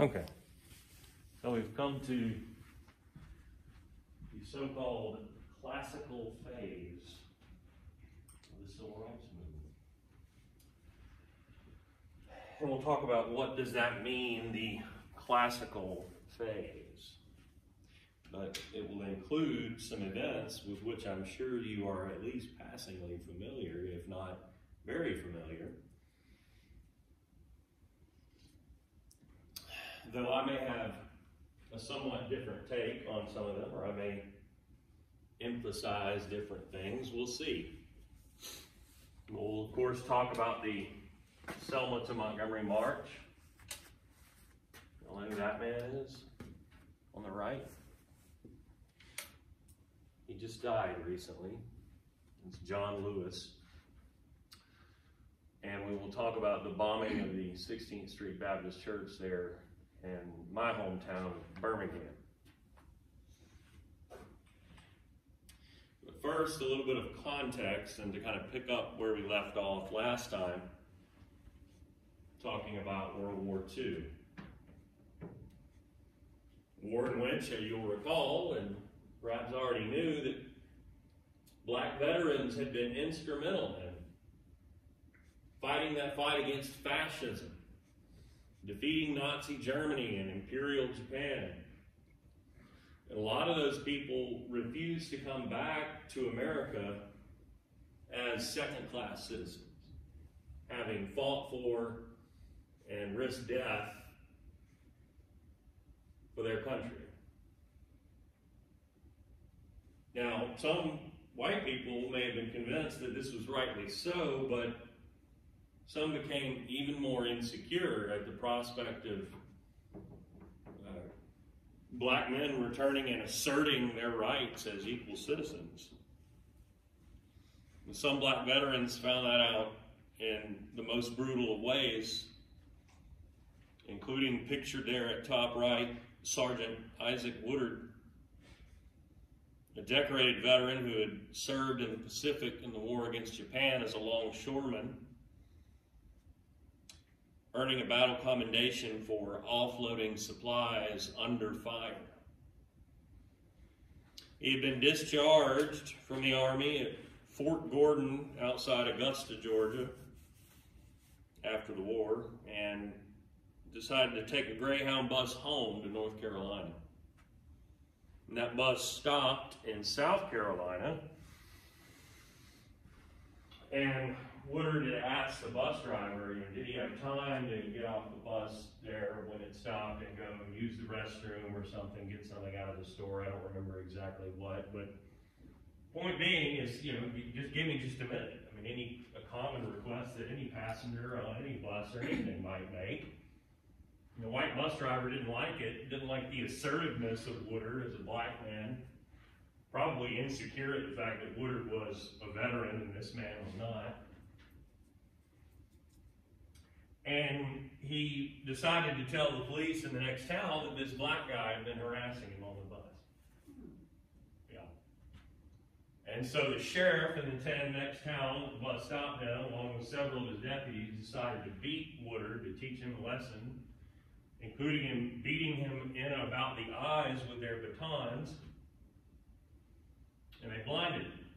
Okay. So we've come to the so-called classical phase of the civil rights movement. And we'll talk about what does that mean, the classical phase. But it will include some events with which I'm sure you are at least passingly familiar, if not very familiar. Though I may have a somewhat different take on some of them, or I may emphasize different things, we'll see. We'll, of course, talk about the Selma to Montgomery March. You know who that man is on the right? He just died recently. It's John Lewis. And we will talk about the bombing of the 16th Street Baptist Church there in my hometown Birmingham. But first, a little bit of context and to kind of pick up where we left off last time, talking about World War II. War in which, as you'll recall, and perhaps already knew, that black veterans had been instrumental in fighting that fight against fascism defeating Nazi Germany and Imperial Japan. And a lot of those people refused to come back to America as second class citizens, having fought for and risked death for their country. Now, some white people may have been convinced that this was rightly so, but some became even more insecure at the prospect of uh, black men returning and asserting their rights as equal citizens. Some black veterans found that out in the most brutal of ways, including pictured there at top right, Sergeant Isaac Woodard, a decorated veteran who had served in the Pacific in the war against Japan as a longshoreman earning a battle commendation for offloading supplies under fire. He had been discharged from the Army at Fort Gordon outside Augusta, Georgia, after the war, and decided to take a Greyhound bus home to North Carolina. And that bus stopped in South Carolina, and Woodard had asked the bus driver, you know, did he have time to get off the bus there when it stopped and go and use the restroom or something, get something out of the store. I don't remember exactly what, but point being is, you know, just give me just a minute. I mean, any a common request that any passenger on any bus or anything might make. The white bus driver didn't like it, didn't like the assertiveness of Woodard as a black man. Probably insecure at the fact that Woodard was a veteran and this man was not. And he decided to tell the police in the next town that this black guy had been harassing him on the bus. Yeah. And so the sheriff in the town, next town the bus stopped along with several of his deputies, decided to beat Woodard to teach him a lesson, including him beating him in about the eyes with their batons. And they blinded him.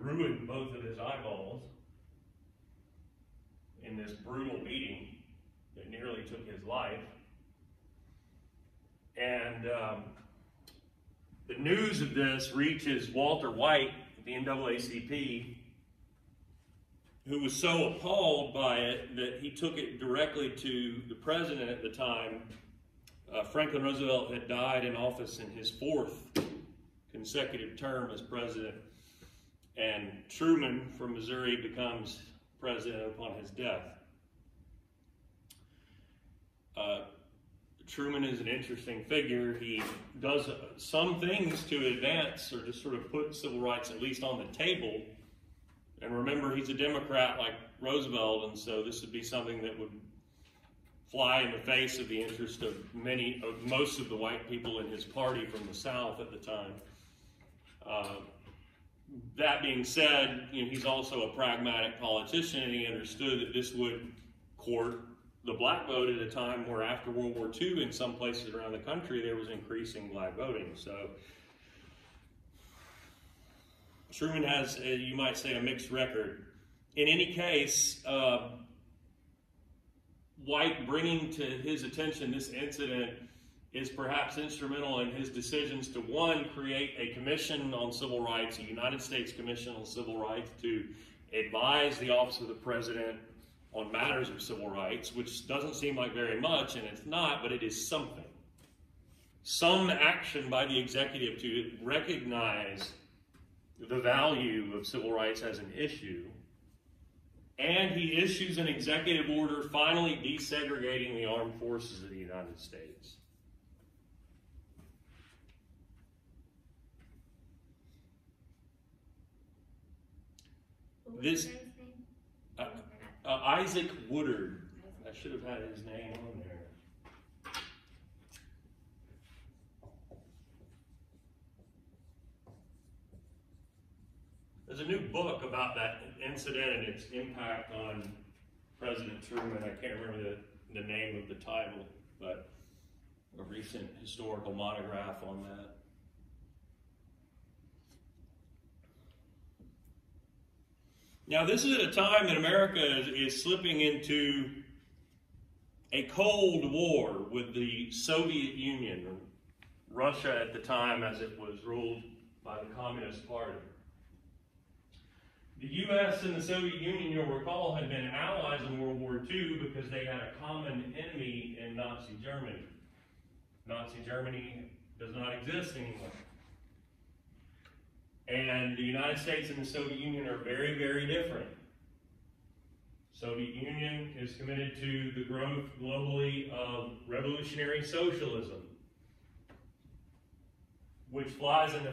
Ruined both of his eyeballs in this brutal beating that nearly took his life. And um, the news of this reaches Walter White at the NAACP, who was so appalled by it that he took it directly to the president at the time. Uh, Franklin Roosevelt had died in office in his fourth consecutive term as president and Truman from Missouri becomes president upon his death. Uh, Truman is an interesting figure. He does some things to advance or to sort of put civil rights at least on the table. And remember, he's a Democrat like Roosevelt, and so this would be something that would fly in the face of the interest of many, of most of the white people in his party from the South at the time. Uh, that being said, you know, he's also a pragmatic politician, and he understood that this would court the black vote at a time where after World War II, in some places around the country, there was increasing black voting. So Truman has, a, you might say, a mixed record. In any case, uh, White bringing to his attention this incident is perhaps instrumental in his decisions to one, create a commission on civil rights, a United States Commission on Civil Rights, to advise the office of the president on matters of civil rights, which doesn't seem like very much, and it's not, but it is something. Some action by the executive to recognize the value of civil rights as an issue. And he issues an executive order finally desegregating the armed forces of the United States. This uh, uh, Isaac Woodard. I should have had his name on there. There's a new book about that incident and its impact on President Truman. I can't remember the, the name of the title, but a recent historical monograph on that. Now, this is at a time that America is, is slipping into a Cold War with the Soviet Union, Russia at the time as it was ruled by the Communist Party. The U.S. and the Soviet Union, you'll recall, had been allies in World War II because they had a common enemy in Nazi Germany. Nazi Germany does not exist anymore. And the United States and the Soviet Union are very, very different. Soviet Union is committed to the growth globally of revolutionary socialism, which flies in the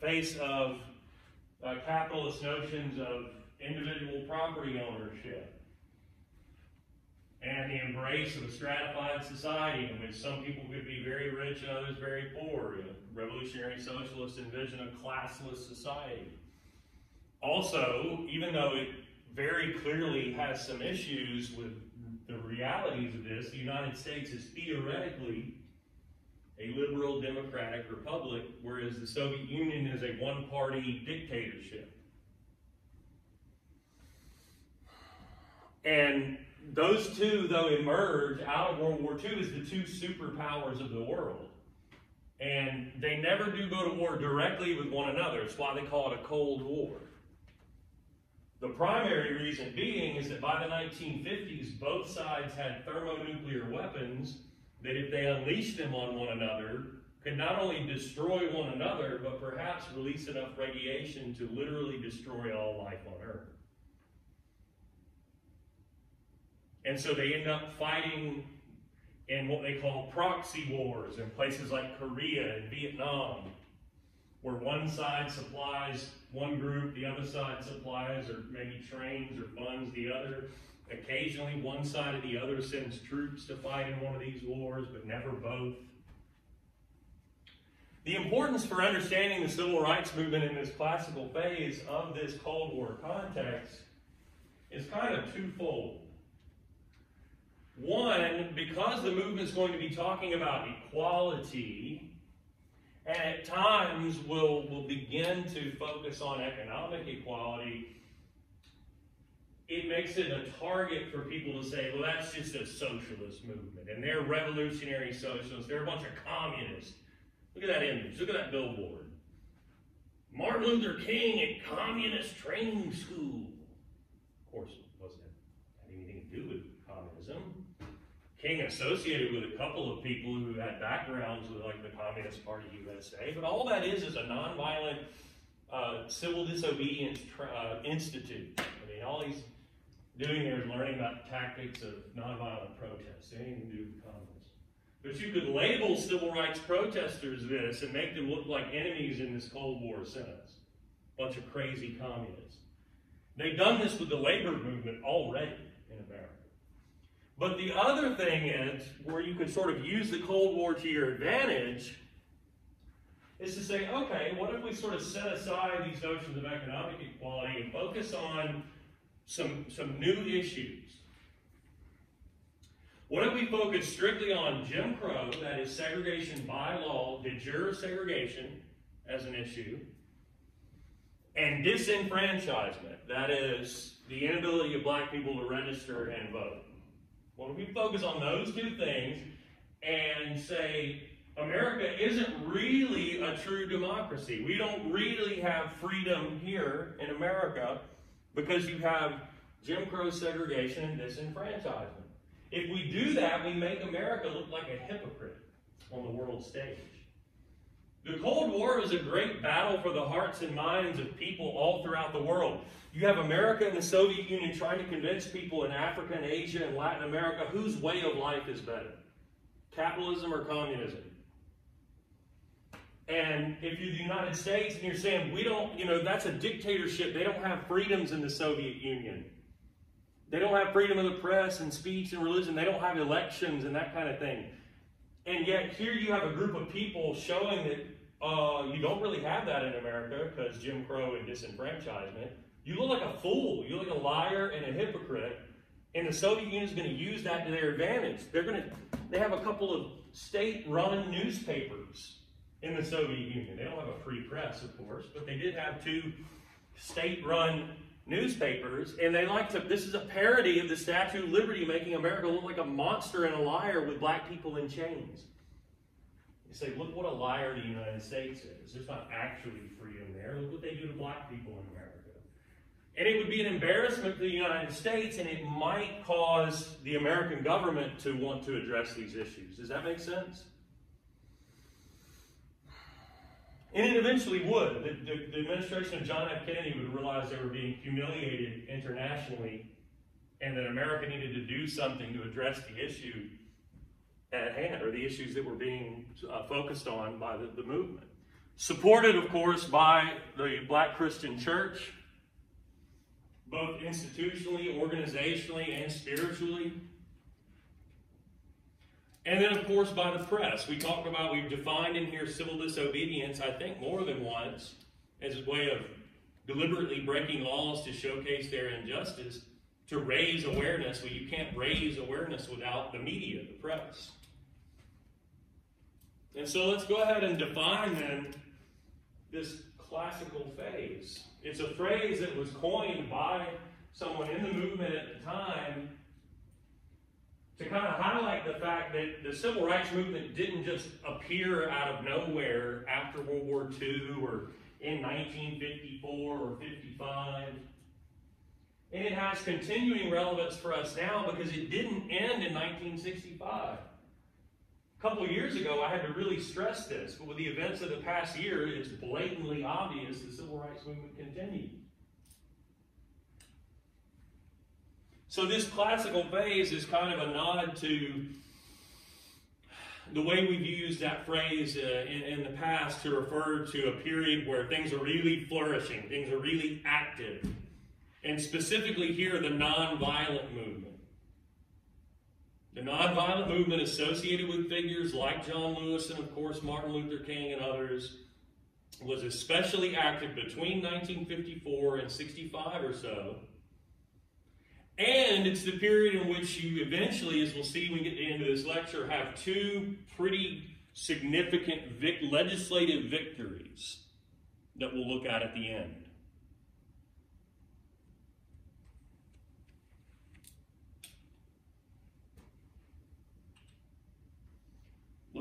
face of uh, capitalist notions of individual property ownership and the embrace of a stratified society in which some people could be very rich and others very poor. Revolutionary socialists envision a classless society. Also, even though it very clearly has some issues with the realities of this, the United States is theoretically a liberal democratic republic, whereas the Soviet Union is a one party dictatorship. And those two, though, emerge out of World War II as the two superpowers of the world. And they never do go to war directly with one another. It's why they call it a Cold War. The primary reason being is that by the 1950s, both sides had thermonuclear weapons that if they unleashed them on one another, could not only destroy one another, but perhaps release enough radiation to literally destroy all life on Earth. And so they end up fighting in what they call proxy wars in places like Korea and Vietnam, where one side supplies one group, the other side supplies or maybe trains or funds the other. Occasionally, one side or the other sends troops to fight in one of these wars, but never both. The importance for understanding the civil rights movement in this classical phase of this Cold War context is kind of twofold. One, because the movement is going to be talking about equality, and at times will will begin to focus on economic equality, it makes it a target for people to say, well, that's just a socialist movement, and they're revolutionary socialists. They're a bunch of communists. Look at that image. Look at that billboard. Martin Luther King at Communist Training School. Of course, it wasn't had anything to do with communism. King associated with a couple of people who had backgrounds with like the Communist Party USA, but all that is is a nonviolent uh, civil disobedience uh, institute. I mean, all he's doing there is learning about tactics of nonviolent protest, anything to do with communists. But you could label civil rights protesters this and make them look like enemies in this Cold War sense. Bunch of crazy communists. They've done this with the labor movement already. But the other thing is, where you could sort of use the Cold War to your advantage, is to say, okay, what if we sort of set aside these notions of economic equality and focus on some, some new issues? What if we focus strictly on Jim Crow, that is segregation by law, de jure segregation as an issue, and disenfranchisement, that is the inability of black people to register and vote? If we focus on those two things and say, America isn't really a true democracy. We don't really have freedom here in America because you have Jim Crow segregation and disenfranchisement. If we do that, we make America look like a hypocrite on the world stage. The Cold War was a great battle for the hearts and minds of people all throughout the world. You have America and the Soviet Union trying to convince people in Africa and Asia and Latin America whose way of life is better capitalism or communism. And if you're the United States and you're saying, we don't, you know, that's a dictatorship, they don't have freedoms in the Soviet Union. They don't have freedom of the press and speech and religion. They don't have elections and that kind of thing. And yet, here you have a group of people showing that uh, you don't really have that in America because Jim Crow and disenfranchisement. You look like a fool. You look like a liar and a hypocrite. And the Soviet Union is going to use that to their advantage. They're going to. They have a couple of state-run newspapers in the Soviet Union. They don't have a free press, of course, but they did have two state-run newspapers, and they like to. This is a parody of the Statue of Liberty, making America look like a monster and a liar with black people in chains. You say, look what a liar the United States is. There's not actually freedom there. Look what they do to black people in. And it would be an embarrassment to the United States, and it might cause the American government to want to address these issues. Does that make sense? And it eventually would. The, the, the, administration of John F. Kennedy would realize they were being humiliated internationally and that America needed to do something to address the issue at hand, or the issues that were being uh, focused on by the, the movement. Supported, of course, by the Black Christian Church, both institutionally, organizationally, and spiritually. And then, of course, by the press. We talked about, we've defined in here civil disobedience, I think, more than once as a way of deliberately breaking laws to showcase their injustice, to raise awareness. Well, you can't raise awareness without the media, the press. And so let's go ahead and define then this classical phase. It's a phrase that was coined by someone in the movement at the time to kind of highlight the fact that the civil rights movement didn't just appear out of nowhere after World War II or in 1954 or 55. And it has continuing relevance for us now because it didn't end in 1965. Couple years ago, I had to really stress this, but with the events of the past year, it's blatantly obvious the civil rights movement continued. So this classical phase is kind of a nod to the way we've used that phrase uh, in, in, the past to refer to a period where things are really flourishing, things are really active, and specifically here, the nonviolent movement. The nonviolent movement associated with figures like John Lewis and, of course, Martin Luther King and others was especially active between 1954 and 65 or so and it's the period in which you eventually, as we'll see when we get to the end of this lecture, have two pretty significant vic- legislative victories that we'll look at at the end.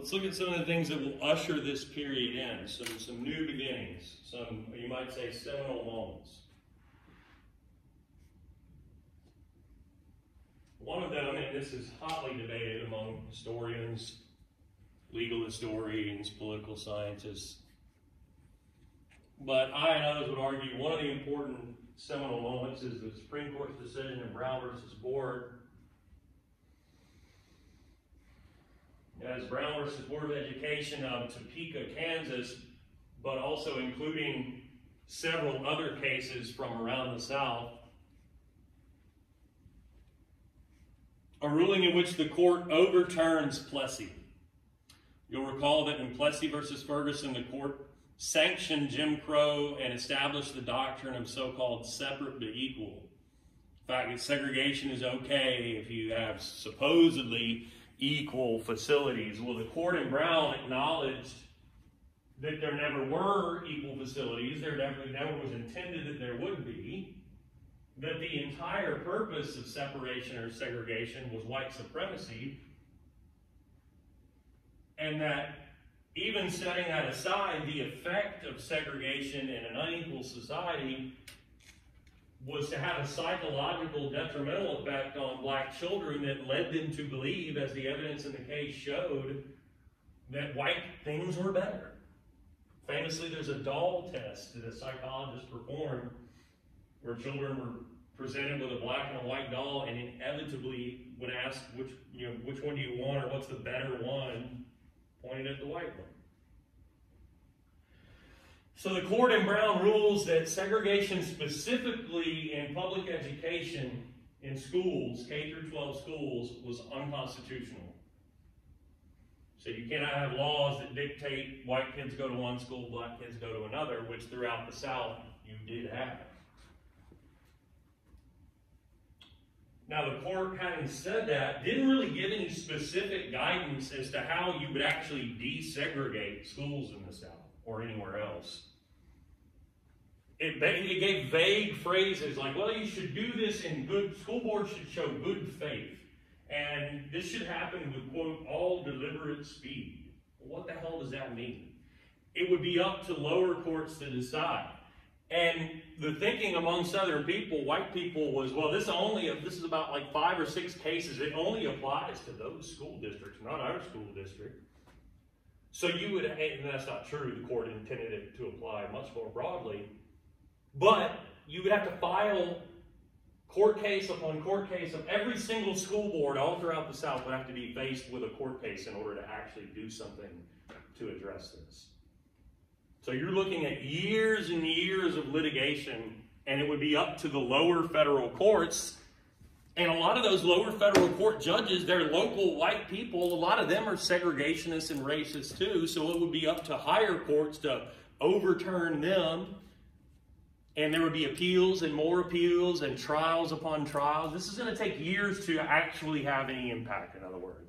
Let's look at some of the things that will usher this period in, some, some new beginnings, some, you might say, seminal moments. One of them, and this is hotly debated among historians, legal historians, political scientists, but I and others would argue one of the important seminal moments is the Supreme Court's decision in Brown versus Board. As Brown versus Board of Education of Topeka, Kansas, but also including several other cases from around the South, a ruling in which the court overturns Plessy. You'll recall that in Plessy versus Ferguson, the court sanctioned Jim Crow and established the doctrine of so called separate but equal. In fact segregation is okay if you have supposedly equal facilities. Well, the court in Brown acknowledged that there never were equal facilities, there never, never was intended that there would be, that the entire purpose of separation or segregation was white supremacy, and that even setting that aside, the effect of segregation in an unequal society was to have a psychological detrimental effect on black children that led them to believe, as the evidence in the case showed, that white things were better. Famously, there's a doll test that a psychologist performed where children were presented with a black and a white doll and inevitably would ask which, you know, which one do you want or what's the better one, pointing at the white one. So the court in Brown rules that segregation specifically in public education in schools, K through 12 schools, was unconstitutional. So you cannot have laws that dictate white kids go to one school, black kids go to another, which throughout the South you did have. Now, the court, having said that, didn't really give any specific guidance as to how you would actually desegregate schools in the South or anywhere else. It, it gave vague phrases like, well, you should do this in good, school boards should show good faith. And this should happen with, quote, all deliberate speed. What the hell does that mean? It would be up to lower courts to decide. And the thinking among Southern people, white people, was, well, this only this is about like five or six cases. It only applies to those school districts, not our school district. So you would, and that's not true. The court intended it to apply much more broadly. But you would have to file court case upon court case of every single school board all throughout the South would have to be faced with a court case in order to actually do something to address this. So you're looking at years and years of litigation, and it would be up to the lower federal courts. And a lot of those lower federal court judges, they're local white people. A lot of them are segregationists and racist too. So it would be up to higher courts to overturn them. And there would be appeals and more appeals and trials upon trials. This is going to take years to actually have any impact, in other words.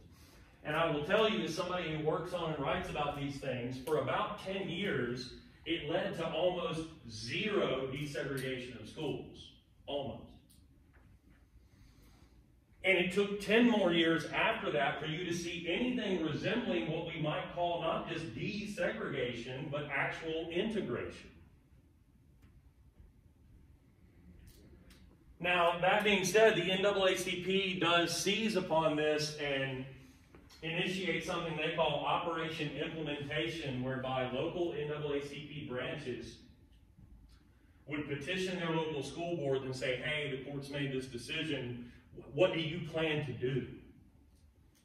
And I will tell you, as somebody who works on and writes about these things, for about 10 years, it led to almost zero desegregation of schools. Almost. And it took 10 more years after that for you to see anything resembling what we might call not just desegregation, but actual integration. Now, that being said, the NAACP does seize upon this and initiate something they call Operation Implementation, whereby local NAACP branches would petition their local school board and say, hey, the court's made this decision. What do you plan to do?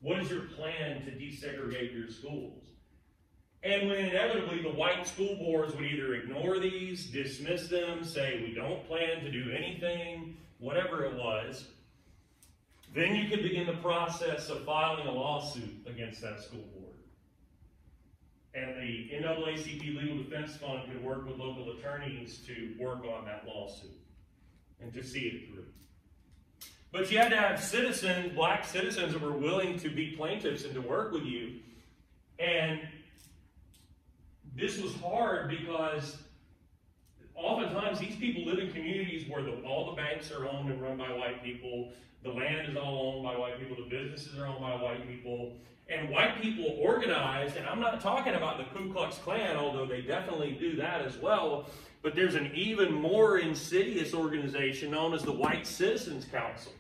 What is your plan to desegregate your schools? And when inevitably the white school boards would either ignore these, dismiss them, say, we don't plan to do anything, whatever it was, then you could begin the process of filing a lawsuit against that school board. And the NAACP Legal Defense Fund could work with local attorneys to work on that lawsuit and to see it through. But you had to have citizens, black citizens, that were willing to be plaintiffs and to work with you. And this was hard because oftentimes these people live in communities where the, all the banks are owned and run by white people. The land is all owned by white people. The businesses are owned by white people. And white people organized, and I'm not talking about the Ku Klux Klan, although they definitely do that as well, but there's an even more insidious organization known as the White Citizens Council.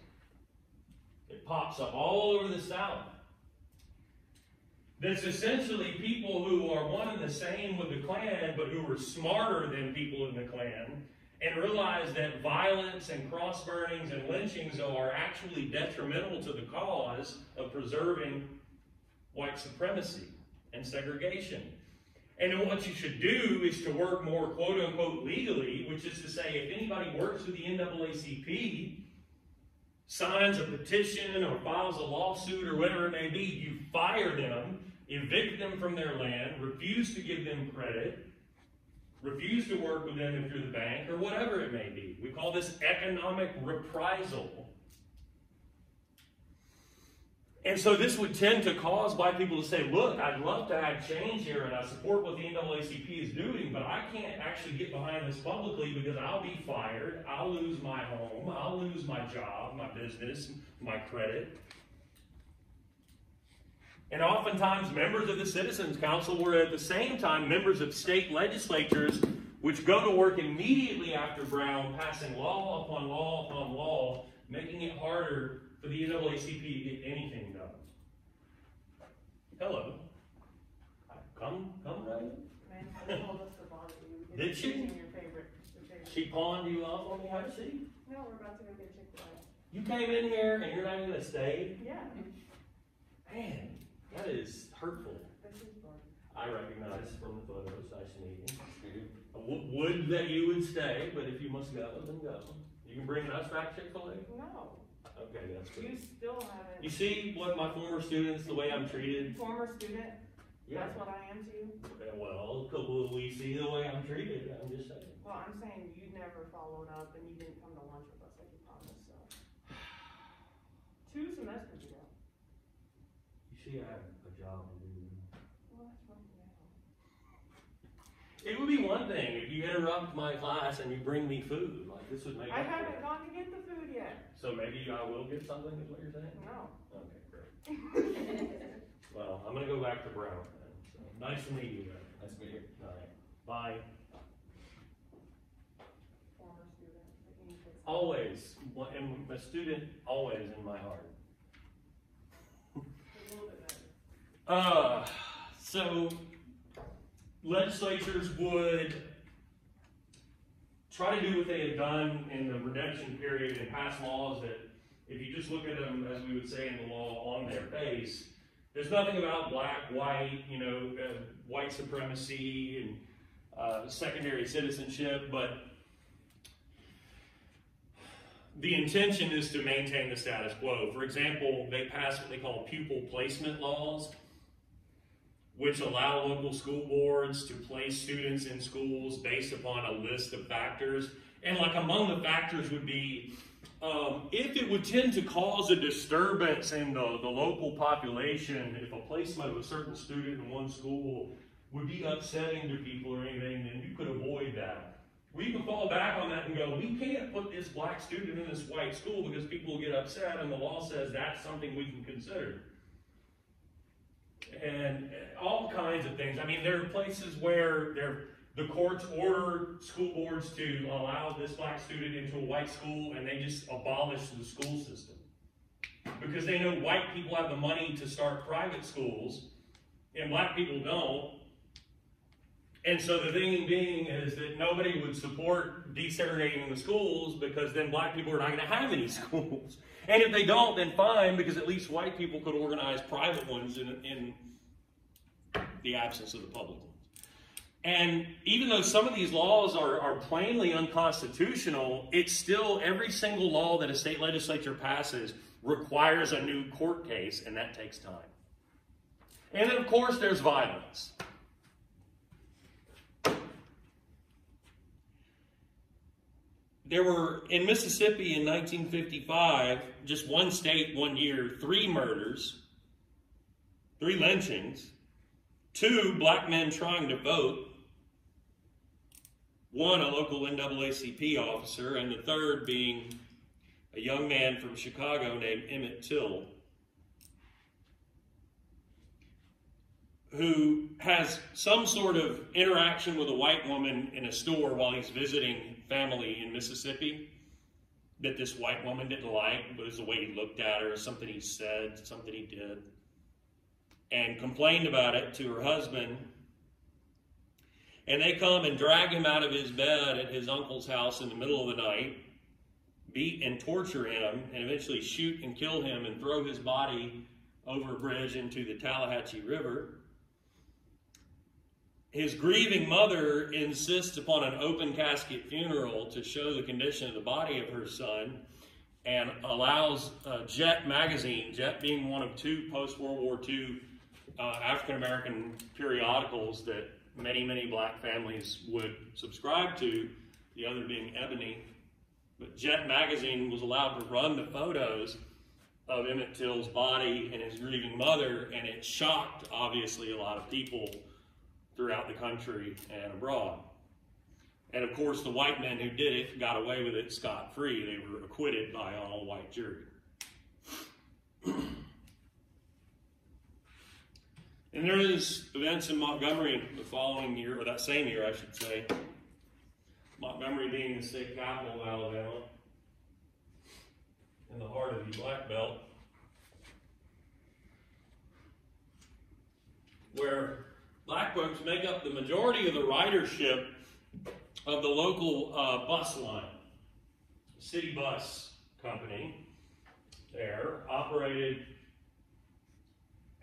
It pops up all over the South. That's essentially people who are one and the same with the Klan, but who are smarter than people in the Klan and realize that violence and cross burnings and lynchings are actually detrimental to the cause of preserving white supremacy and segregation. And what you should do is to work more quote unquote legally, which is to say, if anybody works with the NAACP, signs a petition or files a lawsuit or whatever it may be, you fire them, evict them from their land, refuse to give them credit, refuse to work with them if you're the bank, or whatever it may be. We call this economic reprisal. And so this would tend to cause white people to say, look, I'd love to have change here and I support what the NAACP is doing, but I can't actually get behind this publicly because I'll be fired, I'll lose my home, I'll lose my job, my business, my credit. And oftentimes, members of the Citizens Council were at the same time members of state legislatures, which go to work immediately after Brown, passing law upon law upon law, making it harder for the NAACP to get anything done. Hello. Come, come, Ryan. Man, told us to you. Did she? Your favorite, your favorite. She pawned you off on me. Have a seat. No, we're about to go get Chick-fil-A. You came in here and you're not even going to stay. Yeah, Man, that is hurtful. this is. I recognize from the photos. I you. I w- would that you would stay, but if you must go, then go. You can bring us back Chick-fil-A. No, Okay, that's you good. still haven't. You see what my former students, the way I'm treated. Former student, Yeah, that's what I am to you? Okay, Well, could we see the way I'm treated? I'm just saying. Well, I'm saying you never followed up and you didn't come to lunch with us like you promised, so. Two semesters ago. You see, I have a job to do. Well, that's one now. It would be one thing if you interrupt my class and you bring me food. Like this would make. I haven't it. gone to get the food yet. So maybe I will get something. Is what you're saying? No. Okay, great. Well, I'm gonna go back to Brown then. So, nice to meet you. Guys. Nice to meet you. All right. Bye. Former student, but you fix it. Always, and a student always in my heart. A little bit better. Uh, so legislatures would try to do what they had done in the redemption period and pass laws that, if you just look at them, as we would say in the law, on their face, there's nothing about black, white, you know, uh, white supremacy and uh, secondary citizenship, but the intention is to maintain the status quo. For example, they pass what they call pupil placement laws, which allow local school boards to place students in schools based upon a list of factors. And like among the factors would be um, if it would tend to cause a disturbance in the, the local population, if a placement of a certain student in one school would be upsetting to people or anything, then you could avoid that. We can fall back on that and go, we can't put this black student in this white school because people will get upset, and the law says that's something we can consider and all kinds of things. I mean, there are places where there, the courts order school boards to allow this black student into a white school, and they just abolish the school system because they know white people have the money to start private schools, and black people don't. And so the thing being is that nobody would support desegregating the schools because then black people are not going to have any schools. And if they don't, then fine, because at least white people could organize private ones in, in the absence of the public ones. And even though some of these laws are, are plainly unconstitutional, it's still every single law that a state legislature passes requires a new court case, and that takes time. And then, of course, there's violence. There were, in Mississippi in 1955, just one state, one year, three murders, three lynchings, two black men trying to vote, one a local NAACP officer, and the third being a young man from Chicago named Emmett Till, who has some sort of interaction with a white woman in a store while he's visiting family in Mississippi that this white woman didn't like, was the way he looked at her, something he said, something he did, and complained about it to her husband. And they come and drag him out of his bed at his uncle's house in the middle of the night, beat and torture him, and eventually shoot and kill him and throw his body over a bridge into the Tallahatchie River. His grieving mother insists upon an open casket funeral to show the condition of the body of her son and allows uh, Jet magazine, Jet being one of two post World War II uh, African American periodicals that many, many black families would subscribe to, the other being Ebony. But Jet Magazine was allowed to run the photos of Emmett Till's body and his grieving mother, and it shocked, obviously, a lot of people throughout the country and abroad. And of course, the white men who did it got away with it scot free. They were acquitted by an all white jury. and there is events in Montgomery the following year, or that same year, I should say. Montgomery being the state capital of Alabama, in the heart of the Black Belt, where black folks make up the majority of the ridership of the local uh, bus line. City Bus Company there operated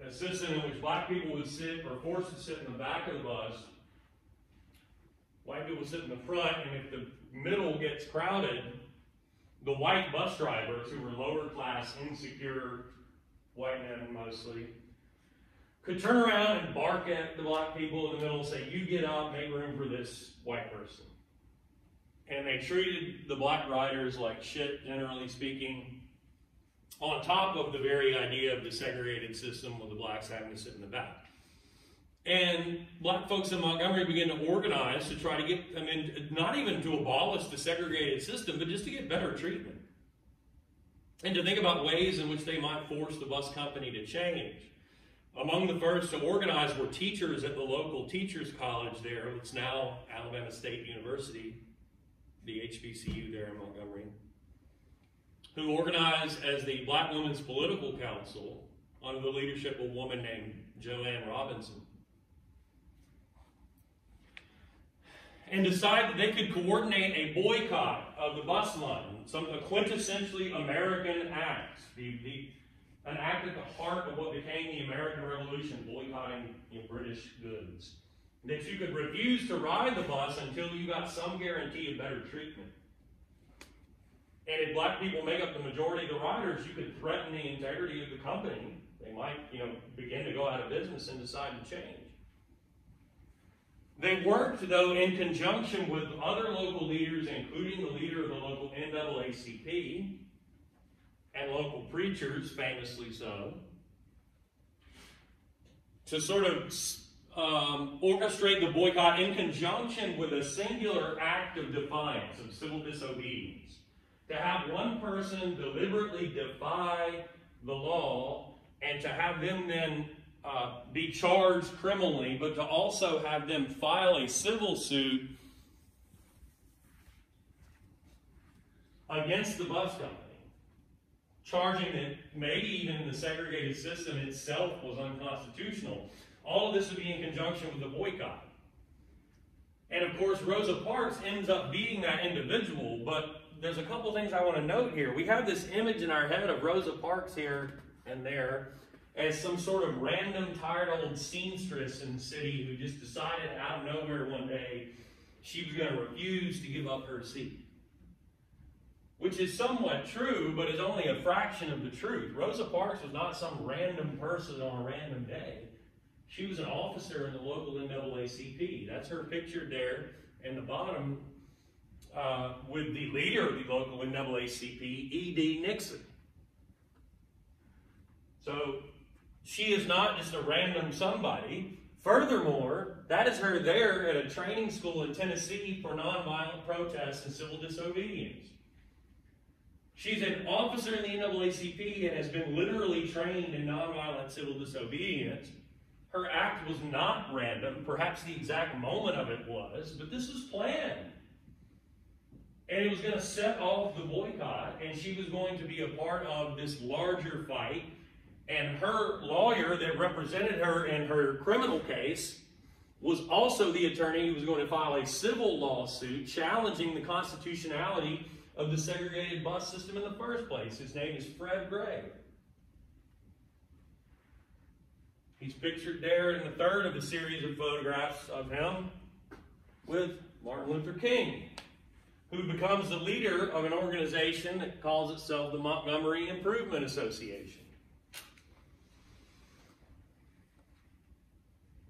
a system in which black people would sit or forced to sit in the back of the bus. White people sit in the front, and if the middle gets crowded, the white bus drivers, who were lower class, insecure white men mostly, could turn around and bark at the black people in the middle and say, You get up, make room for this white person. And they treated the black riders like shit, generally speaking, on top of the very idea of the segregated system with the blacks having to sit in the back. And black folks in Montgomery began to organize to try to get, I mean, not even to abolish the segregated system, but just to get better treatment. And to think about ways in which they might force the bus company to change. Among the first to organize were teachers at the local teachers college there. It's now Alabama State University, the HBCU there in Montgomery, who organized as the Black Women's Political Council under the leadership of a woman named Jo Ann Robinson. And decided that they could coordinate a boycott of the bus line, some a quintessentially American act. The, the, an act at the heart of what became the American Revolution, boycotting you know, British goods. That you could refuse to ride the bus until you got some guarantee of better treatment. And if black people make up the majority of the riders, you could threaten the integrity of the company. They might, you know, begin to go out of business and decide to change. They worked, though, in conjunction with other local leaders, including the leader of the local NAACP, and local preachers, famously so, to sort of um, orchestrate the boycott in conjunction with a singular act of defiance, of civil disobedience. To have one person deliberately defy the law and to have them then uh, be charged criminally, but to also have them file a civil suit against the bus company charging that maybe even the segregated system itself was unconstitutional. All of this would be in conjunction with the boycott. And of course, Rosa Parks ends up beating that individual, but there's a couple things I want to note here. We have this image in our head of Rosa Parks here and there as some sort of random, tired old seamstress in the city who just decided out of nowhere one day she was going to refuse to give up her seat which is somewhat true, but is only a fraction of the truth. Rosa Parks was not some random person on a random day. She was an officer in the local NAACP. That's her pictured there in the bottom uh, with the leader of the local NAACP, E.D. Nixon. So she is not just a random somebody. Furthermore, that is her there at a training school in Tennessee for nonviolent protest and civil disobedience. She's an officer in the NAACP and has been literally trained in nonviolent civil disobedience. Her act was not random. Perhaps the exact moment of it was, but this was planned. And it was going to set off the boycott, and she was going to be a part of this larger fight. And her lawyer that represented her in her criminal case was also the attorney who was going to file a civil lawsuit challenging the constitutionality of the segregated bus system in the first place. His name is Fred Gray. He's pictured there in the third of a series of photographs of him with Martin Luther King, who becomes the leader of an organization that calls itself the Montgomery Improvement Association.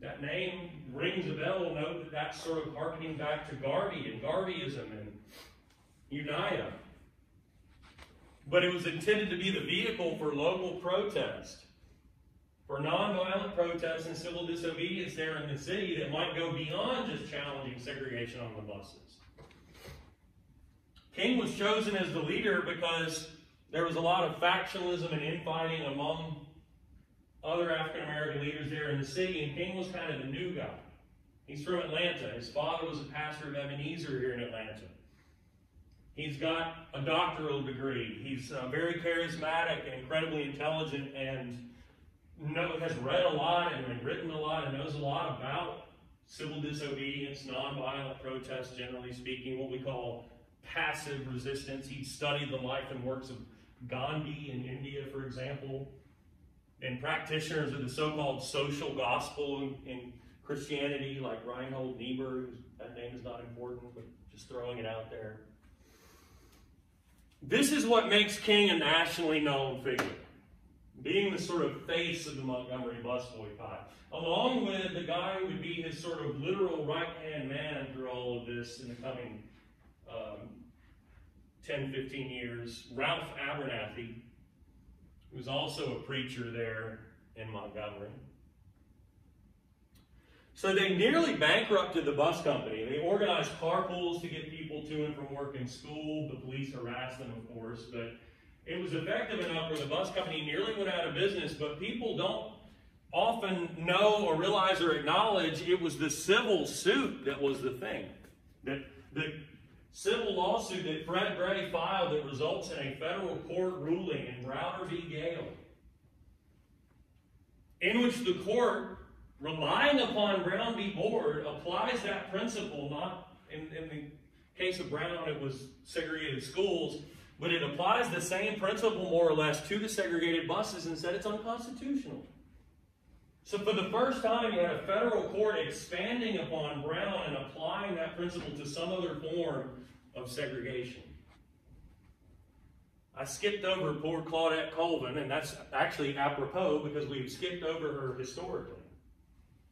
That name rings a bell, note that that's sort of harkening back to Garvey and Garveyism and UNIA. But it was intended to be the vehicle for local protest, for nonviolent protest and civil disobedience there in the city that might go beyond just challenging segregation on the buses. King was chosen as the leader because there was a lot of factionalism and infighting among other African American leaders there in the city, and King was kind of the new guy. He's from Atlanta. His father was a pastor of Ebenezer here in Atlanta. He's got a doctoral degree. He's uh, very charismatic and incredibly intelligent and know, has read a lot and written a lot and knows a lot about civil disobedience, nonviolent protest, generally speaking, what we call passive resistance. He studied the life and works of Gandhi in India, for example, and practitioners of the so-called social gospel in, in Christianity, like Reinhold Niebuhr, that name is not important, but just throwing it out there. This is what makes King a nationally known figure, being the sort of face of the Montgomery bus boycott, along with the guy who would be his sort of literal right-hand man through all of this in the coming um, 10, 15 years, Ralph Abernathy, who's also a preacher there in Montgomery. So they nearly bankrupted the bus company. They organized carpools to get people to and from work and school. The police harassed them, of course, but it was effective enough where the bus company nearly went out of business, but people don't often know or realize or acknowledge it was the civil suit that was the thing. That the civil lawsuit that Fred Gray filed that results in a federal court ruling in Browder v. Gale, in which the court relying upon Brown v. Board, applies that principle, not in, in the case of Brown, it was segregated schools, but it applies the same principle more or less to the segregated buses and said it's unconstitutional. So for the first time, you had a federal court expanding upon Brown and applying that principle to some other form of segregation. I skipped over poor Claudette Colvin, and that's actually apropos because we've skipped over her historically.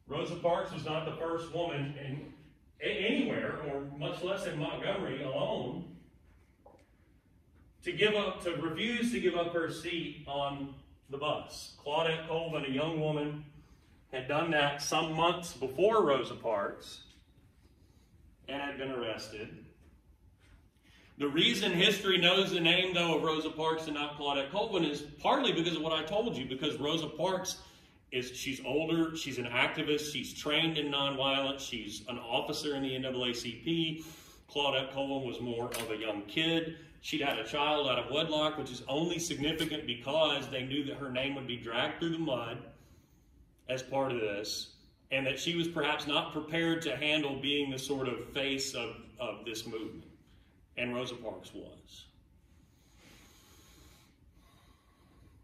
Rosa Parks was not the first woman in anywhere, or much less in Montgomery alone, to give up, to refuse to give up her seat on the bus. Claudette Colvin, a young woman, had done that some months before Rosa Parks and had been arrested. The reason history knows the name, though, of Rosa Parks and not Claudette Colvin is partly because of what I told you, because Rosa Parks is she's older, she's an activist, she's trained in nonviolence, she's an officer in the NAACP. Claudette Colvin was more of a young kid. She'd had a child out of wedlock, which is only significant because they knew that her name would be dragged through the mud as part of this, and that she was perhaps not prepared to handle being the sort of face of, of this movement. And Rosa Parks was.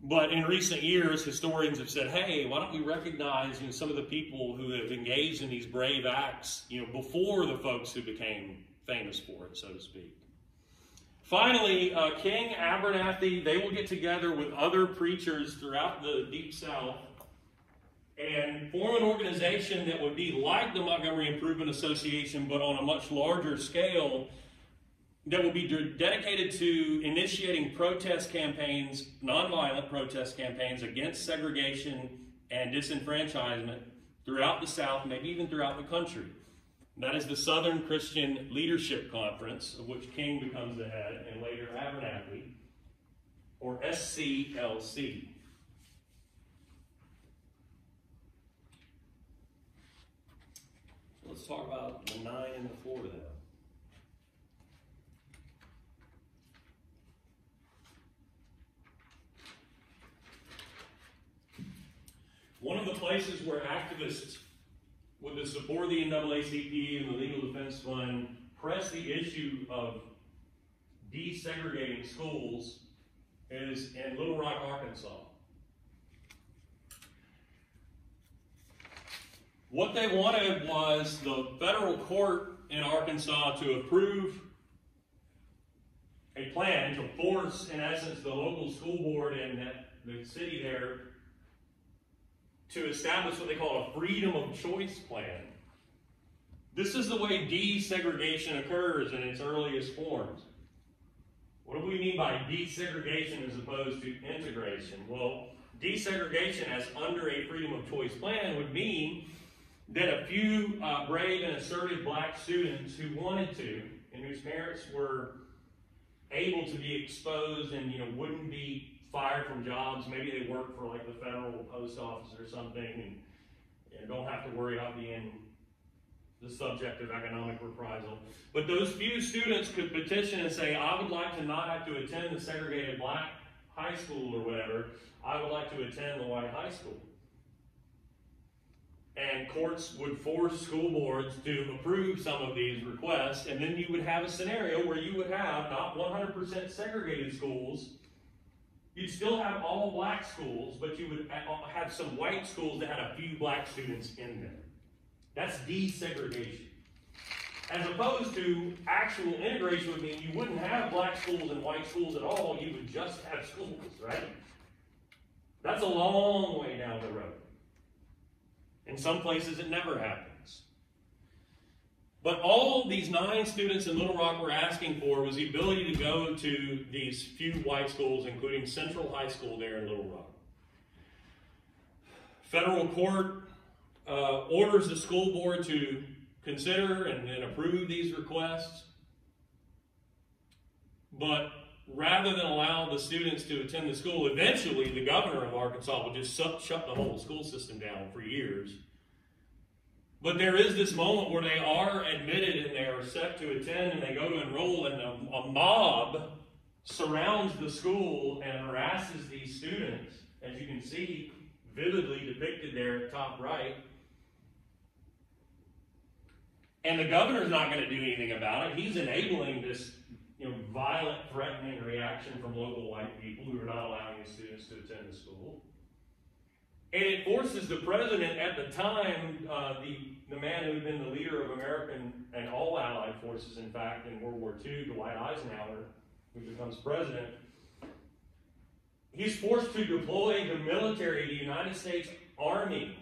But in recent years, historians have said, hey, why don't we recognize you know, some of the people who have engaged in these brave acts you know, before the folks who became famous for it, so to speak. Finally, uh, King, Abernathy, they will get together with other preachers throughout the Deep South and form an organization that would be like the Montgomery Improvement Association, but on a much larger scale, that will be dedicated to initiating protest campaigns, nonviolent protest campaigns against segregation and disenfranchisement throughout the South, maybe even throughout the country. That is the Southern Christian Leadership Conference, of which King becomes the head, and later Abernathy, or SCLC. Let's talk about the nine and the four then. One of the places where activists, with the support of the NAACP and the Legal Defense Fund, press the issue of desegregating schools is in Little Rock, Arkansas. What they wanted was the federal court in Arkansas to approve a plan to force, in essence, the local school board and the city there to establish what they call a freedom of choice plan. This is the way desegregation occurs in its earliest forms. What do we mean by desegregation as opposed to integration? Well, desegregation as under a freedom of choice plan would mean that a few uh, brave and assertive black students who wanted to and whose parents were able to be exposed and you know wouldn't be fired from jobs. Maybe they work for like the federal post office or something and, and don't have to worry about being the subject of economic reprisal. But those few students could petition and say, I would like to not have to attend the segregated black high school or whatever. I would like to attend the white high school. And courts would force school boards to approve some of these requests, and then you would have a scenario where you would have not 100% segregated schools. You'd still have all black schools, but you would uh, have some white schools that had a few black students in them. That's desegregation. As opposed to actual integration would mean you wouldn't have black schools and white schools at all, you would just have schools, right? That's a long way down the road. In some places, it never happens. But all these nine students in Little Rock were asking for was the ability to go to these few white schools, including Central High School there in Little Rock. Federal court uh, orders the school board to consider and, and approve these requests. But rather than allow the students to attend the school, eventually the governor of Arkansas will just shut the whole school system down for years. But there is this moment where they are admitted and they are set to attend and they go to enroll, and a, a mob surrounds the school and harasses these students, as you can see vividly depicted there at top right. And the governor's not going to do anything about it. He's enabling this you know, violent, threatening reaction from local white people who are not allowing the students to attend the school. And it forces the president at the time, uh, the, the man who had been the leader of American and all allied forces, in fact, in World War II, Dwight Eisenhower, who becomes president, he's forced to deploy the military, the United States Army,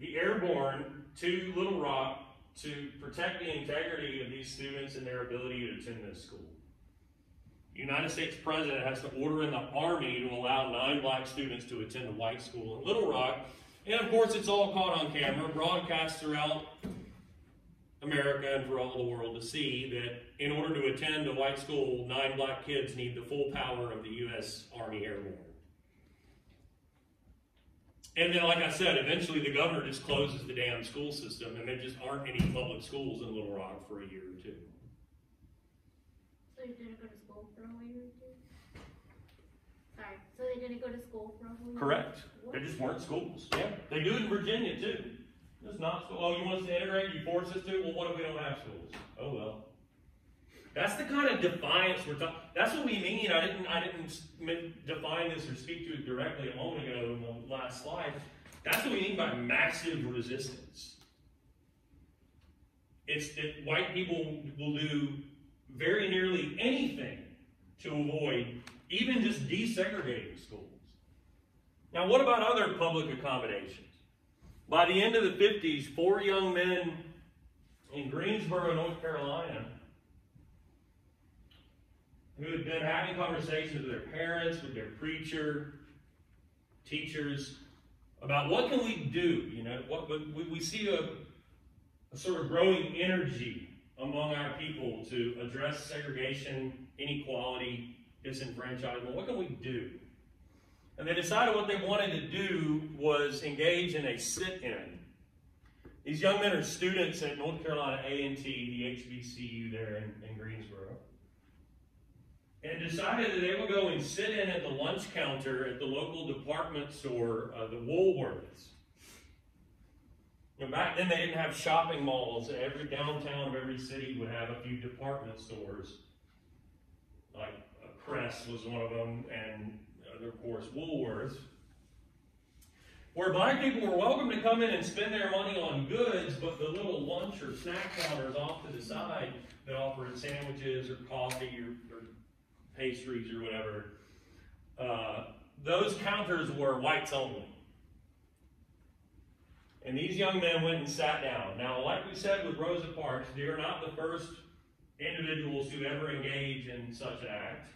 the airborne, to Little Rock to protect the integrity of these students and their ability to attend this school. The United States President has to order in the Army to allow nine black students to attend a white school in Little Rock. And of course, it's all caught on camera, broadcast throughout America and for all the world to see that in order to attend a white school, nine black kids need the full power of the U.S. Army Airborne. And then, like I said, eventually the governor just closes the damn school system, and there just aren't any public schools in Little Rock for a year or two. So you didn't go to school for a whole year or two? Sorry, so they didn't go to school for a whole year? Correct. What? There just weren't schools. Yeah. They do it in Virginia too. It's not school. Oh, you want us to integrate? You force us to? Well, what if we don't have schools? Oh well. That's the kind of defiance we're talking. That's what we mean. I didn't. I didn't define this or speak to it directly a moment ago in the last slide. That's what we mean by massive resistance. It's that white people will do very nearly anything to avoid even just desegregating schools. Now, what about other public accommodations? By the end of the 50s, four young men in Greensboro, North Carolina, who had been having conversations with their parents, with their preacher, teachers, about what can we do? You know, what we, we see a, a sort of growing energy among our people to address segregation, inequality, disenfranchisement. What can we do? And they decided what they wanted to do was engage in a sit-in. These young men are students at North Carolina A&T, the HBCU there in, in Greensboro and decided that they would go and sit in at the lunch counter at the local department store, uh, the Woolworths. You back then they didn't have shopping malls. Every downtown of every city would have a few department stores. Like uh, Kress was one of them, and of course Woolworths. Where black people were welcome to come in and spend their money on goods, but the little lunch or snack counters off to the side that offered sandwiches or coffee or, or pastries or whatever, uh, those counters were whites only. And these young men went and sat down. Now, like we said with Rosa Parks, they are not the first individuals who ever engage in such an act.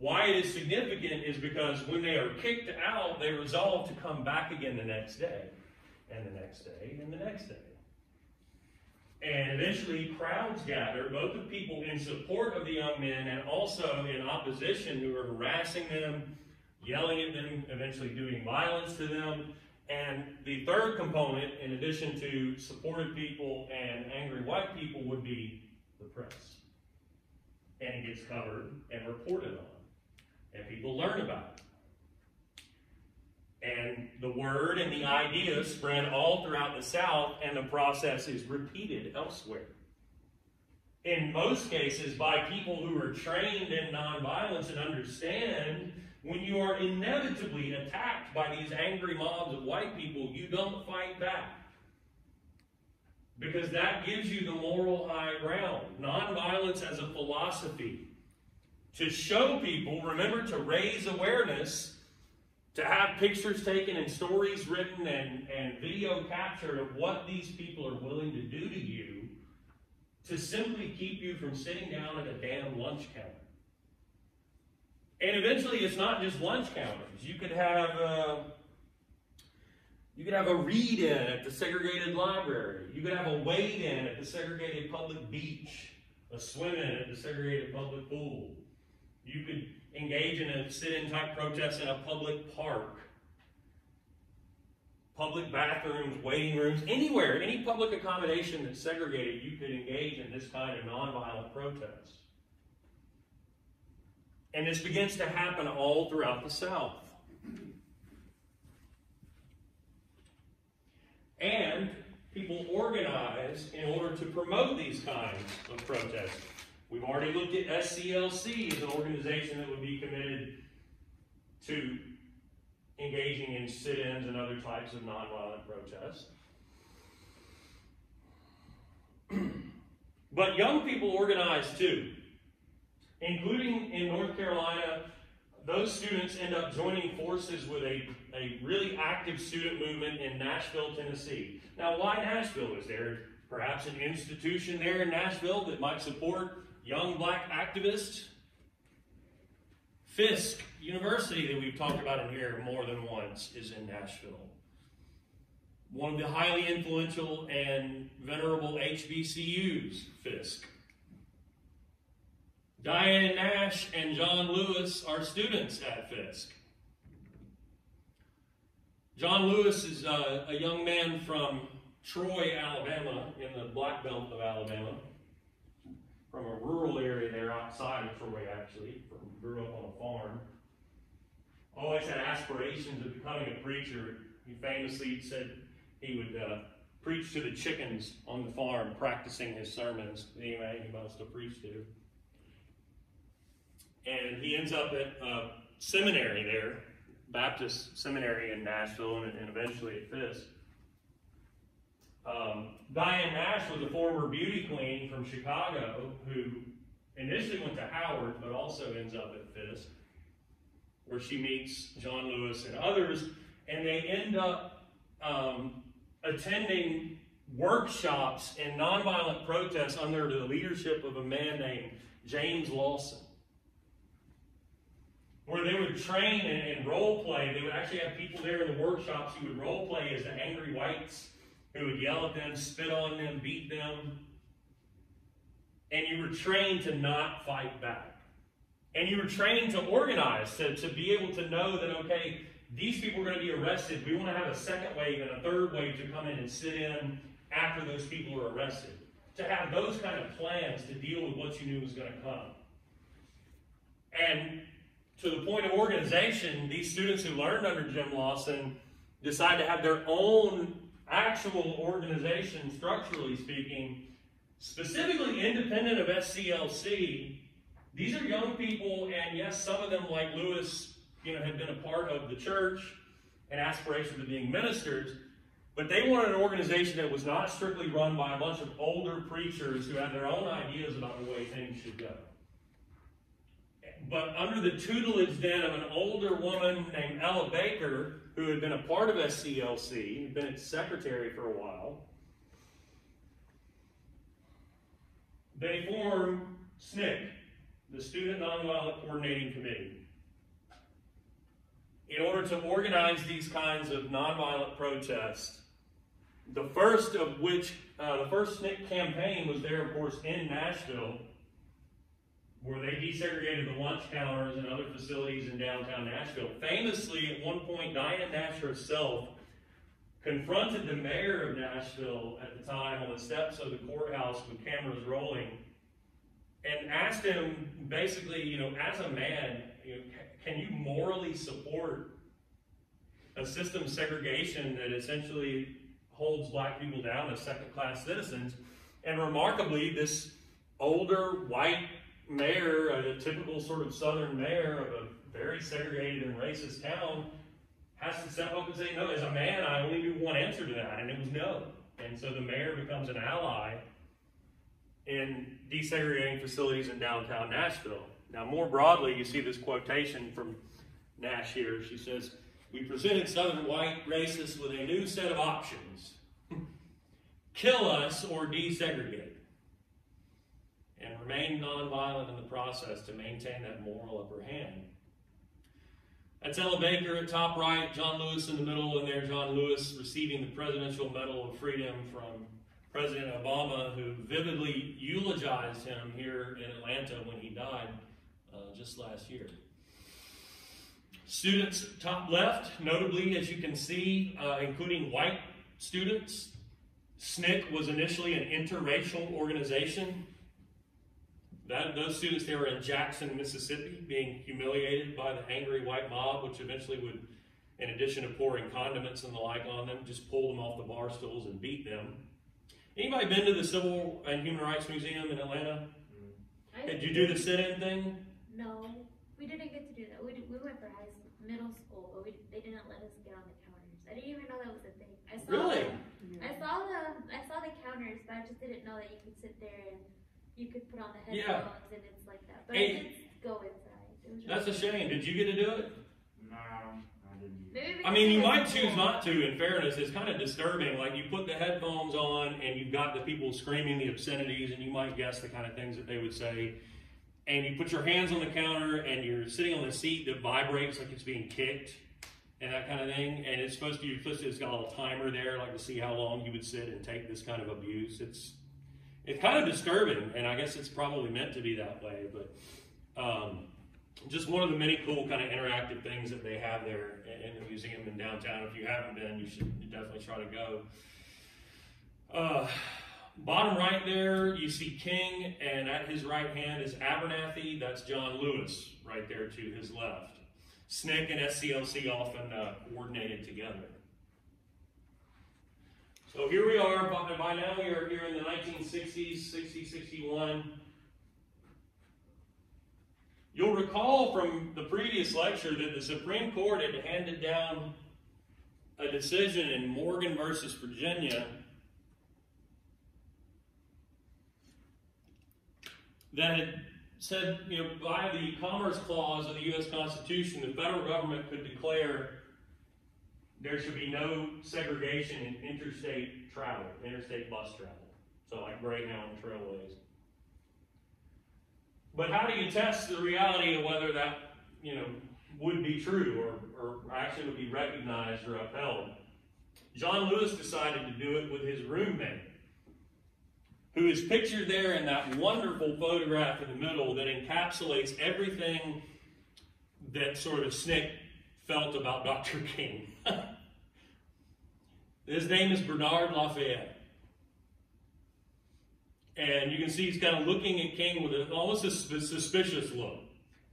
Why it is significant is because when they are kicked out, they resolve to come back again the next day, and the next day, and the next day. And eventually, crowds gather, both of people in support of the young men and also in opposition who are harassing them, yelling at them, eventually doing violence to them. And the third component, in addition to supportive people and angry white people, would be the press. And it gets covered and reported on and people learn about it. And the word and the idea spread all throughout the South, and the process is repeated elsewhere. In most cases, by people who are trained in nonviolence and understand when you are inevitably attacked by these angry mobs of white people, you don't fight back. Because that gives you the moral high ground. Nonviolence as a philosophy to show people, remember to raise awareness, to have pictures taken and stories written and, and video captured of what these people are willing to do to you to simply keep you from sitting down at a damn lunch counter. And eventually, it's not just lunch counters. You could have uh, you could have a read-in at the segregated library. You could have a wade-in at the segregated public beach, a swim-in at the segregated public pool. You could engage in a sit-in type protest in a public park. Public bathrooms, waiting rooms, anywhere, any public accommodation that's segregated, you could engage in this kind of nonviolent protest. And this begins to happen all throughout the South. And people organize in order to promote these kinds of protests. We've already looked at SCLC as an organization that would be committed to engaging in sit-ins and other types of nonviolent protests. but young people organize too, including in North Carolina. Those students end up joining forces with a, a really active student movement in Nashville, Tennessee. Now, why Nashville? Is there perhaps an institution there in Nashville that might support young black activists? Fisk University, that we've talked about in here more than once, is in Nashville. One of the highly influential and venerable HBCUs, Fisk. Diane Nash and John Lewis are students at Fisk. John Lewis is a, a young man from Troy, Alabama, in the Black Belt of Alabama from a rural area there outside of Troy, actually. From, grew up on a farm. Always had aspirations of becoming a preacher. He famously said he would uh, preach to the chickens on the farm, practicing his sermons. Anyway, he must have preached to. And he ends up at a seminary there, Baptist seminary in Nashville, and, and eventually at Fisk. Um, Diane Nash was a former beauty queen from Chicago who initially went to Howard, but also ends up at Fisk, where she meets John Lewis and others, and they end up um, attending workshops in nonviolent protests under the leadership of a man named James Lawson. Where they would train and, and role play, they would actually have people there in the workshops who would role play as the angry whites who would yell at them, spit on them, beat them. And you were trained to not fight back. And you were trained to organize, to, to be able to know that, okay, these people are going to be arrested. We want to have a second wave and a third wave to come in and sit in after those people are arrested. To have those kind of plans to deal with what you knew was going to come. And to the point of organization, these students who learned under Jim Lawson decide to have their own actual organization, structurally speaking, specifically independent of SCLC, these are young people, and yes, some of them, like Lewis, you know, had been a part of the church and aspirations of being ministers, but they wanted an organization that was not strictly run by a bunch of older preachers who had their own ideas about the way things should go. But under the tutelage then of an older woman named Ella Baker, who had been a part of SCLC, had been its secretary for a while, they formed SNCC, the Student Nonviolent Coordinating Committee, in order to organize these kinds of nonviolent protests. The first of which, uh, the first SNCC campaign was there, of course, in Nashville, where they desegregated the lunch counters and other facilities in downtown Nashville. Famously, at one point, Diane Nash herself confronted the mayor of Nashville at the time on the steps of the courthouse with cameras rolling and asked him basically, you know, as a man, you know, can you morally support a system of segregation that essentially holds black people down as second class citizens? And remarkably, this older white mayor, a typical sort of southern mayor of a very segregated and racist town, has to step up and say, no, as a man, I only knew one answer to that, and it was no. And so the mayor becomes an ally in desegregating facilities in downtown Nashville. Now, more broadly, you see this quotation from Nash here. She says, We presented Southern white racists with a new set of options kill us or desegregate, and remain nonviolent in the process to maintain that moral upper hand. That's Ella Baker at top right, John Lewis in the middle, and there John Lewis receiving the Presidential Medal of Freedom from President Obama, who vividly eulogized him here in Atlanta when he died uh, just last year. Students, top left, notably, as you can see, uh, including white students, SNCC was initially an interracial organization. That, those students, they were in Jackson, Mississippi, being humiliated by the angry white mob, which eventually would, in addition to pouring condiments and the like on them, just pull them off the bar stools and beat them. Anybody been to the Civil and Human Rights Museum in Atlanta? I Did you do the sit-in thing? No, we didn't get to do that. We, did, we went for high school, middle school, but we, they didn't let us get on the counters. I didn't even know that was a thing. I saw Really? The, I saw the I saw the counters, but I just didn't know that you could sit there and you could put on the Yeah. headphones and it's like that. But Hey. I did go inside. It was That's a shame. Did you get to do it? No, I didn't. Maybe I mean, you might choose not to, in fairness. It's kind of disturbing. Like, you put the headphones on and you've got the people screaming the obscenities, and you might guess the kind of things that they would say. And you put your hands on the counter and you're sitting on the seat that vibrates like it's being kicked and that kind of thing. And it's supposed to, you're supposed to, it's got a little timer there, like to see how long you would sit and take this kind of abuse. It's, it's kind of disturbing, and I guess it's probably meant to be that way, but um, just one of the many cool kind of interactive things that they have there in the museum in downtown. If you haven't been, you should definitely try to go. Uh, bottom right there, you see King, and at his right hand is Abernathy. That's John Lewis right there to his left. SNCC and SCLC often uh, coordinated together. So here we are. By, by now, we are here in the 1960s, 60, 61. You'll recall from the previous lecture that the Supreme Court had handed down a decision in Morgan versus Virginia that had said, you know, by the Commerce Clause of the U.S. Constitution, the federal government could declare there should be no segregation in interstate travel, interstate bus travel. So, like Greyhound Trailways. But how do you test the reality of whether that, you know, would be true or, or actually would be recognized or upheld? John Lewis decided to do it with his roommate, who is pictured there in that wonderful photograph in the middle that encapsulates everything that sort of SNCC felt about Dr. King. His name is Bernard Lafayette. And you can see he's kind of looking at King with a, almost a sus- suspicious look.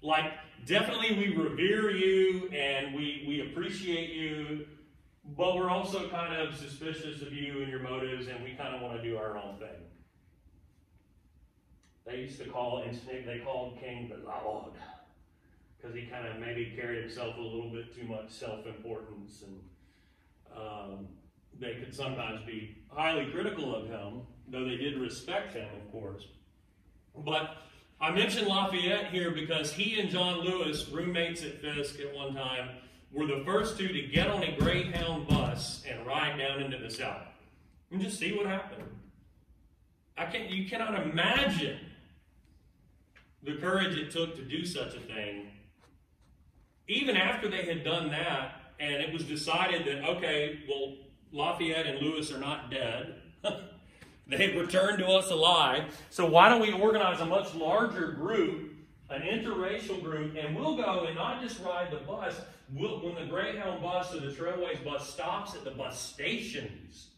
Like, definitely we revere you and we, we appreciate you, but we're also kind of suspicious of you and your motives, and we kind of want to do our own thing. They used to call they called King the Lord, because he kind of maybe carried himself a little bit too much self importance, and um, they could sometimes be highly critical of him, though they did respect him, of course. But I mentioned Lafayette here because he and John Lewis, roommates at Fisk at one time, were the first two to get on a Greyhound bus and ride down into the South. And just see what happened. I can not you cannot imagine the courage it took to do such a thing. Even after they had done that, and it was decided that, okay, well, Lafayette and Lewis are not dead. they returned to us alive. So why don't we organize a much larger group, an interracial group, and we'll go and not just ride the bus. We'll, when the Greyhound bus or the Trailways bus stops at the bus stations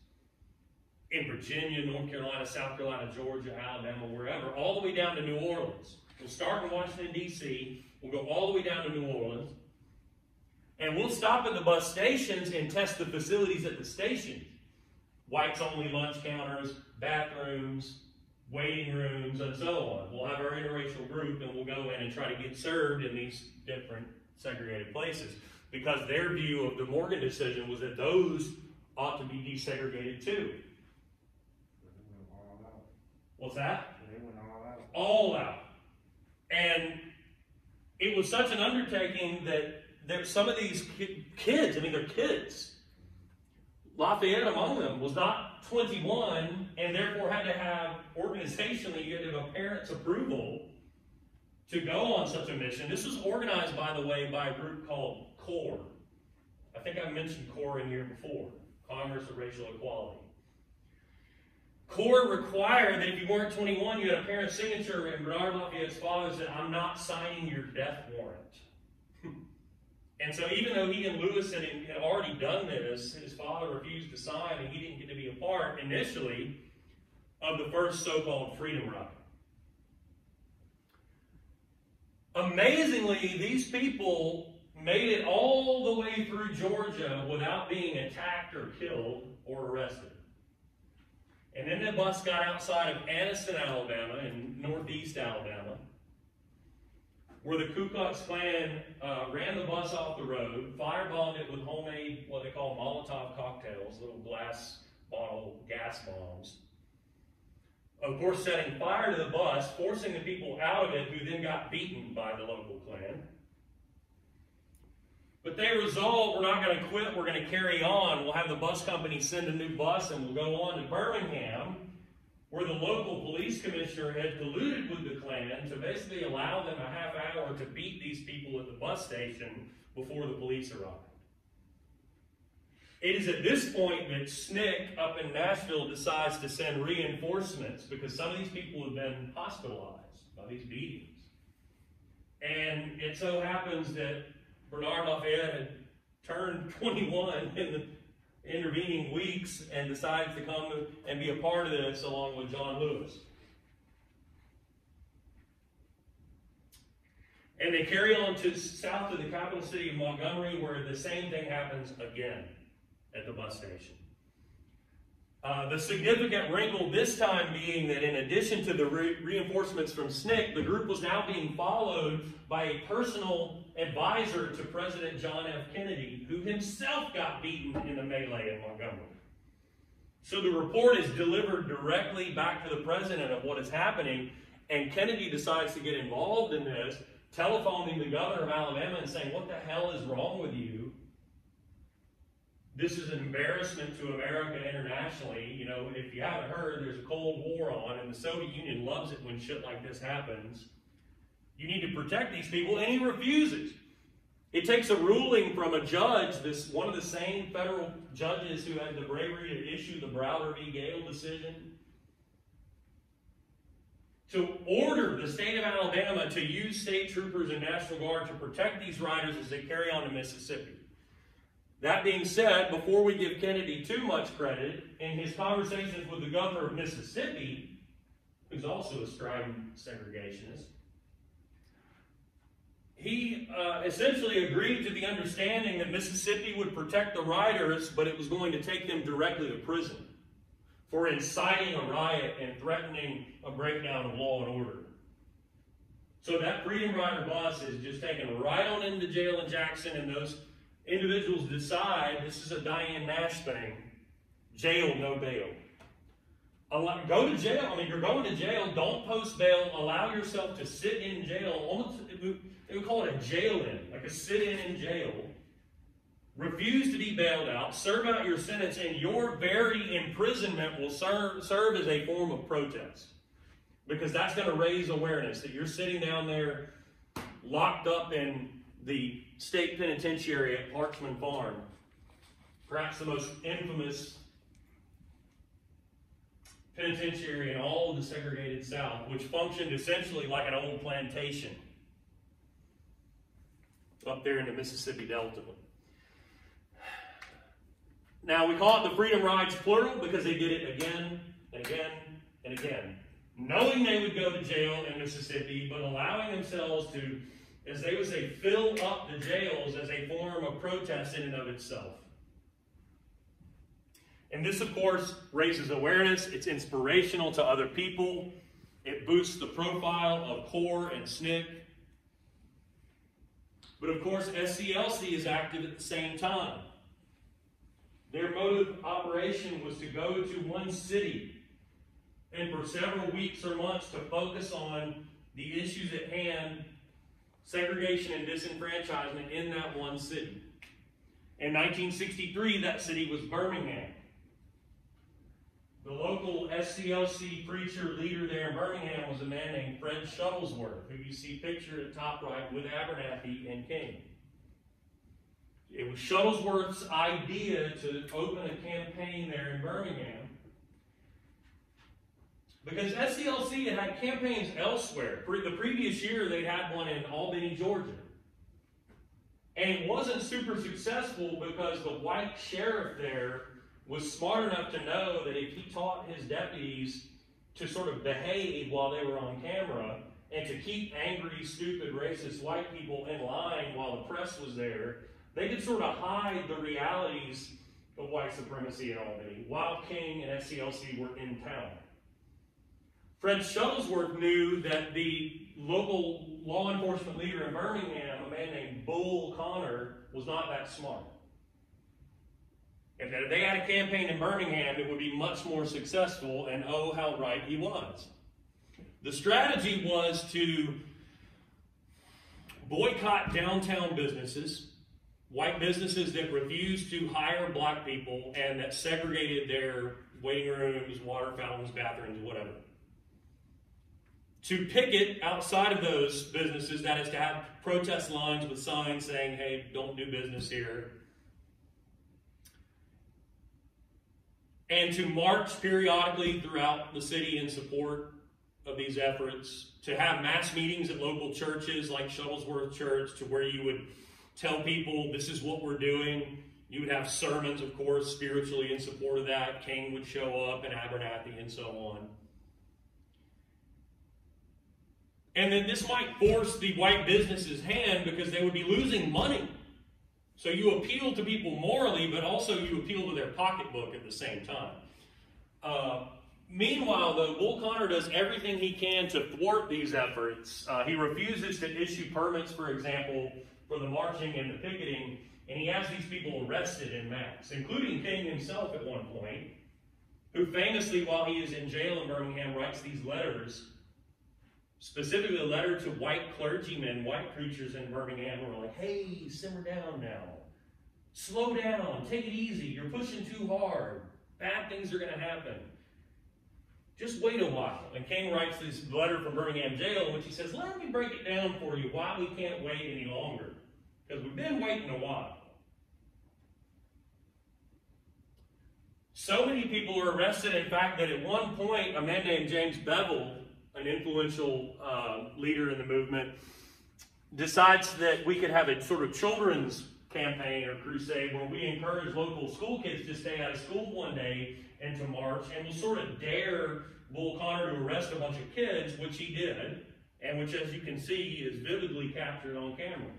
in Virginia, North Carolina, South Carolina, Georgia, Alabama, wherever, all the way down to New Orleans. We'll start in Washington, D.C., we'll go all the way down to New Orleans, and we'll stop at the bus stations and test the facilities at the stations. Whites only lunch counters, bathrooms, waiting rooms, and so on. We'll have our interracial group and we'll go in and try to get served in these different segregated places. Because their view of the Morgan decision was that those ought to be desegregated too. But they went all out. What's that? They went all out. all out. And it was such an undertaking that there, some of these ki- kids, I mean, they're kids. Lafayette among them was not 21 and therefore had to have, organizationally, you had to have a parent's approval to go on such a mission. This was organized, by the way, by a group called CORE. I think I mentioned CORE in here before Congress of Racial Equality. CORE required that if you weren't 21, you had a parent's signature, and Bernard Lafayette's father said, I'm not signing your death warrant. and so, even though he and Lewis had, had already done this, his father refused to sign, and he didn't get to be a part initially of the first so called Freedom Ride. Amazingly, these people made it all the way through Georgia without being attacked or killed or arrested. And then the bus got outside of Anniston, Alabama, in northeast Alabama, where the Ku Klux Klan uh, ran the bus off the road, firebombed it with homemade, what they call Molotov cocktails, little glass bottle gas bombs. Of course, setting fire to the bus, forcing the people out of it, who then got beaten by the local Klan. But they resolved, we're not going to quit, we're going to carry on. We'll have the bus company send a new bus and we'll go on to Birmingham, where the local police commissioner had colluded with the Klan to basically allow them a half hour to beat these people at the bus station before the police arrived. It is at this point that SNCC up in Nashville decides to send reinforcements because some of these people have been hospitalized by these beatings. And it so happens that Bernard Lafayette had turned 21 in the intervening weeks and decides to come and be a part of this along with John Lewis. And they carry on to south of the capital city of Montgomery, where the same thing happens again at the bus station. Uh, the significant wrinkle this time being that in addition to the re- reinforcements from SNCC, the group was now being followed by a personal advisor to President John F. Kennedy, who himself got beaten in the melee in Montgomery. So the report is delivered directly back to the president of what is happening, and Kennedy decides to get involved in this, telephoning the governor of Alabama and saying, What the hell is wrong with you? This is an embarrassment to America internationally. You know, if you haven't heard, there's a Cold War on, and the Soviet Union loves it when shit like this happens. You need to protect these people, and he refuses. It takes a ruling from a judge, this one of the same federal judges who had the bravery to issue the Browder v. Gale decision, to order the state of Alabama to use state troopers and National Guard to protect these riders as they carry on to Mississippi. That being said, before we give Kennedy too much credit, in his conversations with the governor of Mississippi, who's also a strident segregationist, he uh, essentially agreed to the understanding that Mississippi would protect the riders, but it was going to take them directly to prison for inciting a riot and threatening a breakdown of law and order. So that Freedom Rider bus is just taken right on into jail in Jackson, and those individuals decide this is a Diane Nash thing jail, no bail. go to jail. I mean, you're going to jail. Don't post bail. Allow yourself to sit in jail. They would call it a jail in, like a sit in in jail. Refuse to be bailed out. Serve out your sentence, and your very imprisonment will serve, serve as a form of protest. Because that's going to raise awareness that you're sitting down there locked up in the state penitentiary at Parchman Farm. Perhaps the most infamous penitentiary in all of the segregated South, which functioned essentially like an old plantation up there in the Mississippi Delta. Now, we call it the Freedom Rides plural because they did it again and again and again, knowing they would go to jail in Mississippi, but allowing themselves to, as they would say, fill up the jails as a form of protest in and of itself. And this, of course, raises awareness. It's inspirational to other people. It boosts the profile of CORE and SNCC. But of course, SCLC is active at the same time. Their mode of operation was to go to one city and for several weeks or months to focus on the issues at hand, segregation and disenfranchisement in that one city. In 1963, that city was Birmingham. The local SCLC preacher leader there in Birmingham was a man named Fred Shuttlesworth, who you see pictured at top right with Abernathy and King. It was Shuttlesworth's idea to open a campaign there in Birmingham because SCLC had had campaigns elsewhere. The previous year, they had one in Albany, Georgia. And it wasn't super successful because the white sheriff there was smart enough to know that if he taught his deputies to sort of behave while they were on camera and to keep angry, stupid, racist white people in line while the press was there, they could sort of hide the realities of white supremacy in Albany while King and SCLC were in town. Fred Shuttlesworth knew that the local law enforcement leader in Birmingham, a man named Bull Connor, was not that smart. And that if they had a campaign in Birmingham, it would be much more successful, and oh, how right he was. The strategy was to boycott downtown businesses, white businesses that refused to hire black people and that segregated their waiting rooms, water fountains, bathrooms, whatever. To picket outside of those businesses, that is to have protest lines with signs saying, hey, don't do business here. And to march periodically throughout the city in support of these efforts, to have mass meetings at local churches like Shuttlesworth Church, to where you would tell people this is what we're doing. You would have sermons, of course, spiritually in support of that. King would show up, and Abernathy, and so on. And then this might force the white business's hand because they would be losing money. So you appeal to people morally, but also you appeal to their pocketbook at the same time. Uh, meanwhile, though, Bull Connor does everything he can to thwart these efforts. Uh, he refuses to issue permits, for example, for the marching and the picketing, and he has these people arrested in mass, including King himself at one point, who famously, while he is in jail in Birmingham, writes these letters Specifically, a letter to white clergymen, white preachers in Birmingham who are like, hey, simmer down now. Slow down. Take it easy. You're pushing too hard. Bad things are going to happen. Just wait a while. And King writes this letter from Birmingham jail in which he says, let me break it down for you why we can't wait any longer. Because we've been waiting a while. So many people were arrested, in fact, that at one point, a man named James Bevel an influential uh, leader in the movement, decides that we could have a sort of children's campaign or crusade where we encourage local school kids to stay out of school one day and to march, and we'll sort of dare Bull Connor to arrest a bunch of kids, which he did, and which, as you can see, is vividly captured on camera.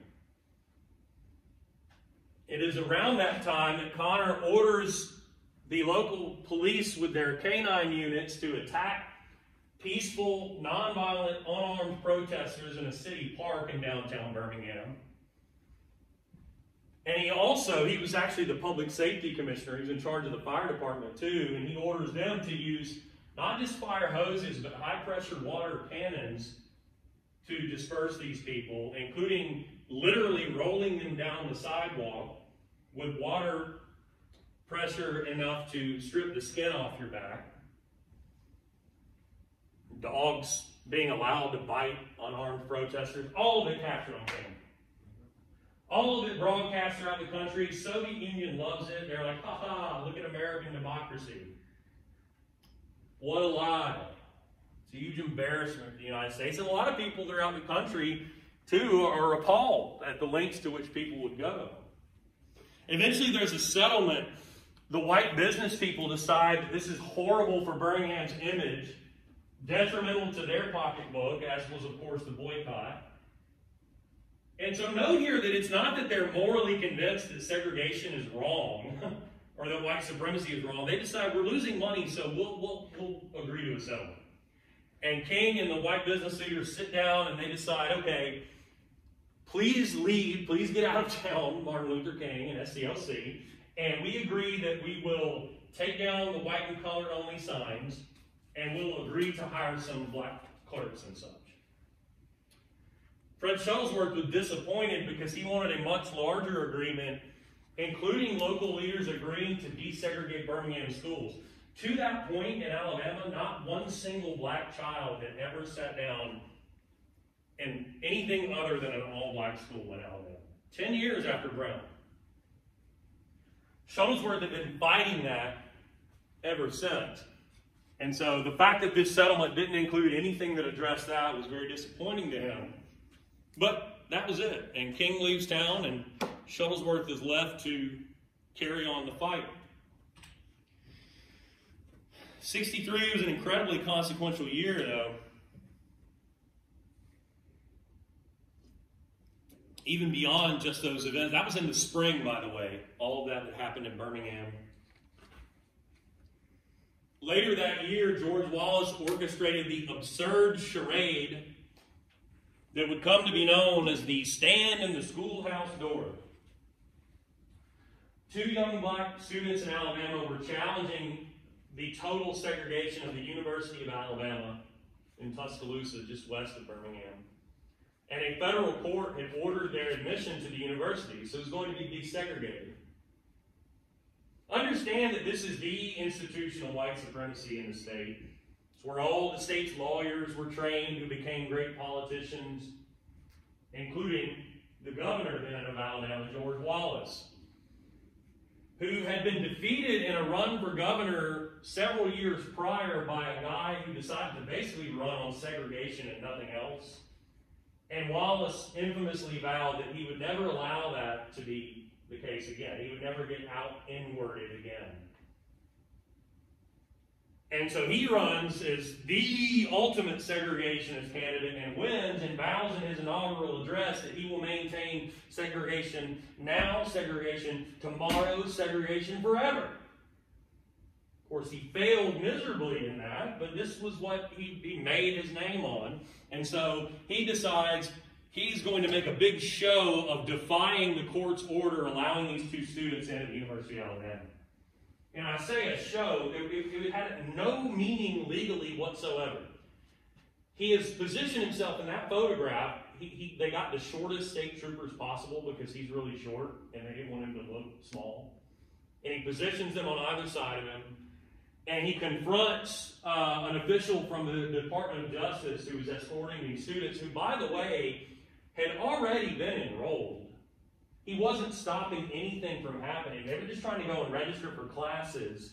It is around that time that Connor orders the local police with their canine units to attack peaceful, nonviolent, unarmed protesters in a city park in downtown Birmingham. And he also, he was actually the public safety commissioner. He was in charge of the fire department too, and he orders them to use not just fire hoses, but high pressure water cannons to disperse these people, including literally rolling them down the sidewalk with water pressure enough to strip the skin off your back. Dogs being allowed to bite unarmed protesters, all of it captured on camera. All of it broadcast around the country. Soviet Union loves it. They're like, ha ha, look at American democracy. What a lie. It's a huge embarrassment to the United States. And a lot of people throughout the country, too, are appalled at the lengths to which people would go. Eventually, there's a settlement. The white business people decide that this is horrible for Birmingham's image, detrimental to their pocketbook, as was, of course, the boycott. And so, note here that it's not that they're morally convinced that segregation is wrong or that white supremacy is wrong. They decide we're losing money, so we'll, we'll, we'll agree to a settlement. And King and the white business leaders sit down and they decide, okay, please leave, please get out of town, Martin Luther King and SCLC, and we agree that we will take down the white and colored only signs, and we'll agree to hire some black clerks and such. Fred Shuttlesworth was disappointed because he wanted a much larger agreement, including local leaders agreeing to desegregate Birmingham schools. To that point in Alabama, not one single black child had ever sat down in anything other than an all black school in Alabama. Ten years after Brown. Shuttlesworth had been fighting that ever since. And so the fact that this settlement didn't include anything that addressed that was very disappointing to him. But that was it. And King leaves town, and Shuttlesworth is left to carry on the fight. 63 was an incredibly consequential year, though. Even beyond just those events. That was in the spring, by the way. All of that that happened in Birmingham. Later that year, George Wallace orchestrated the absurd charade that would come to be known as the stand in the schoolhouse door. Two young black students in Alabama were challenging the total segregation of the University of Alabama in Tuscaloosa, just west of Birmingham. And a federal court had ordered their admission to the university, so it was going to be desegregated. Understand that this is the institution of white supremacy in the state. It's where all the state's lawyers were trained who became great politicians, including the governor then of Alabama, George Wallace, who had been defeated in a run for governor several years prior by a guy who decided to basically run on segregation and nothing else. And Wallace infamously vowed that he would never allow that to be the case again. He would never get out inwarded again. And so he runs as the ultimate segregationist candidate and wins and vows in his inaugural address that he will maintain segregation now, segregation tomorrow, segregation forever. Of course, he failed miserably in that, but this was what he, he made his name on. And so he decides he's going to make a big show of defying the court's order allowing these two students in at the University of Alabama. And I say a show, it, it, it had no meaning legally whatsoever. He has positioned himself in that photograph. He, he, they got the shortest state troopers possible because he's really short and they didn't want him to look small. And he positions them on either side of him. And he confronts uh, an official from the Department of Justice who was escorting these students, who, by the way, had already been enrolled. He wasn't stopping anything from happening. They were just trying to go and register for classes.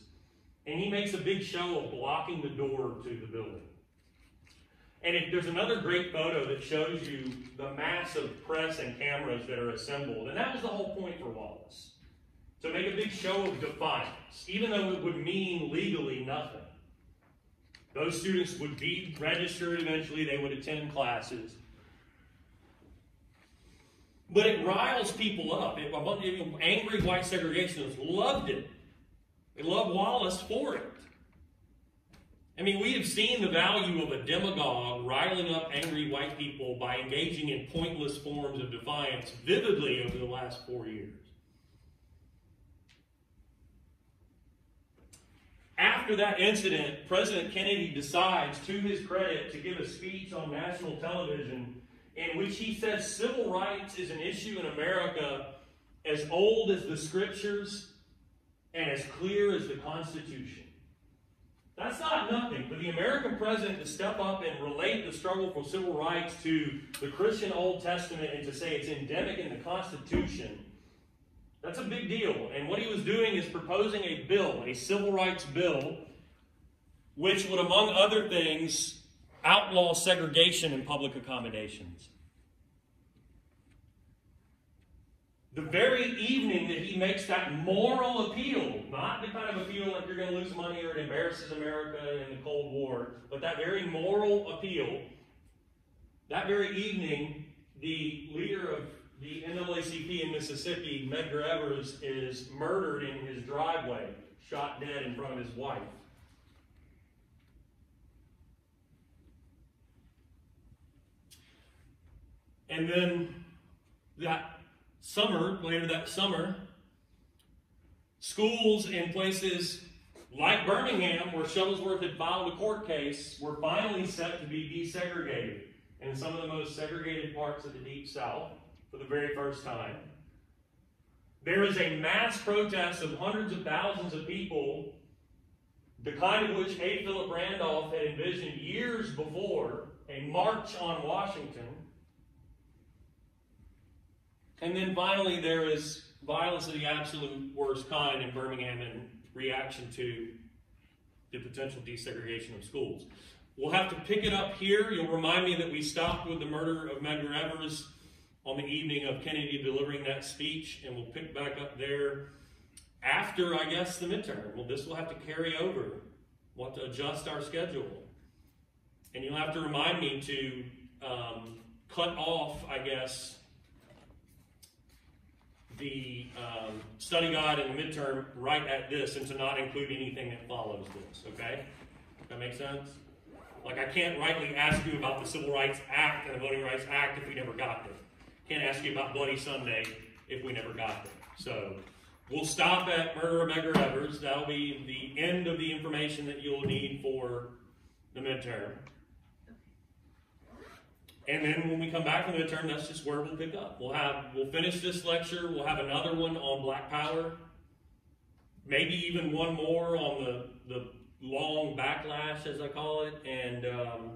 And he makes a big show of blocking the door to the building. And there's another great photo that shows you the massive press and cameras that are assembled. And that was the whole point for Wallace to make a big show of defiance, even though it would mean legally nothing. Those students would be registered eventually, they would attend classes. But it riles people up. It, angry white segregationists loved it. They loved Wallace for it. I mean, we have seen the value of a demagogue riling up angry white people by engaging in pointless forms of defiance vividly over the last four years. After after that incident, President Kennedy decides, to his credit, to give a speech on national television in which he says civil rights is an issue in America as old as the scriptures and as clear as the Constitution. That's not nothing. For the American president to step up and relate the struggle for civil rights to the Christian Old Testament and to say it's endemic in the Constitution, that's a big deal. And what he was doing is proposing a bill, a civil rights bill, which would, among other things, outlaw segregation in public accommodations. The very evening that he makes that moral appeal, not the kind of appeal like you're going to lose money or it embarrasses America in the Cold War, but that very moral appeal, that very evening, the leader of the NAACP in Mississippi, Medgar Evers, is murdered in his driveway, shot dead in front of his wife. And then that summer, later that summer, schools in places like Birmingham, where Shuttlesworth had filed a court case, were finally set to be desegregated in some of the most segregated parts of the Deep South for the very first time. There is a mass protest of hundreds of thousands of people, the kind of which A. Philip Randolph had envisioned years before, a march on Washington. And then finally, there is violence of the absolute worst kind in Birmingham in reaction to the potential desegregation of schools. We'll have to pick it up here. You'll remind me that we stopped with the murder of Medgar Evers on the evening of Kennedy delivering that speech, and we'll pick back up there after, I guess, the midterm. Well, this will have to carry over. We'll have to adjust our schedule. And you'll have to remind me to um, cut off, I guess, the um, study guide and the midterm right at this and to not include anything that follows this, okay? That make sense? Like, I can't rightly ask you about the Civil Rights Act and the Voting Rights Act if we never got there. Can't ask you about Bloody Sunday if we never got there. So, we'll stop at murder of Medgar Evers. That'll be the end of the information that you'll need for the midterm. And then when we come back from the midterm, that's just where we'll pick up. We'll have we'll finish this lecture. We'll have another one on Black Power. Maybe even one more on the the long backlash, as I call it, and um,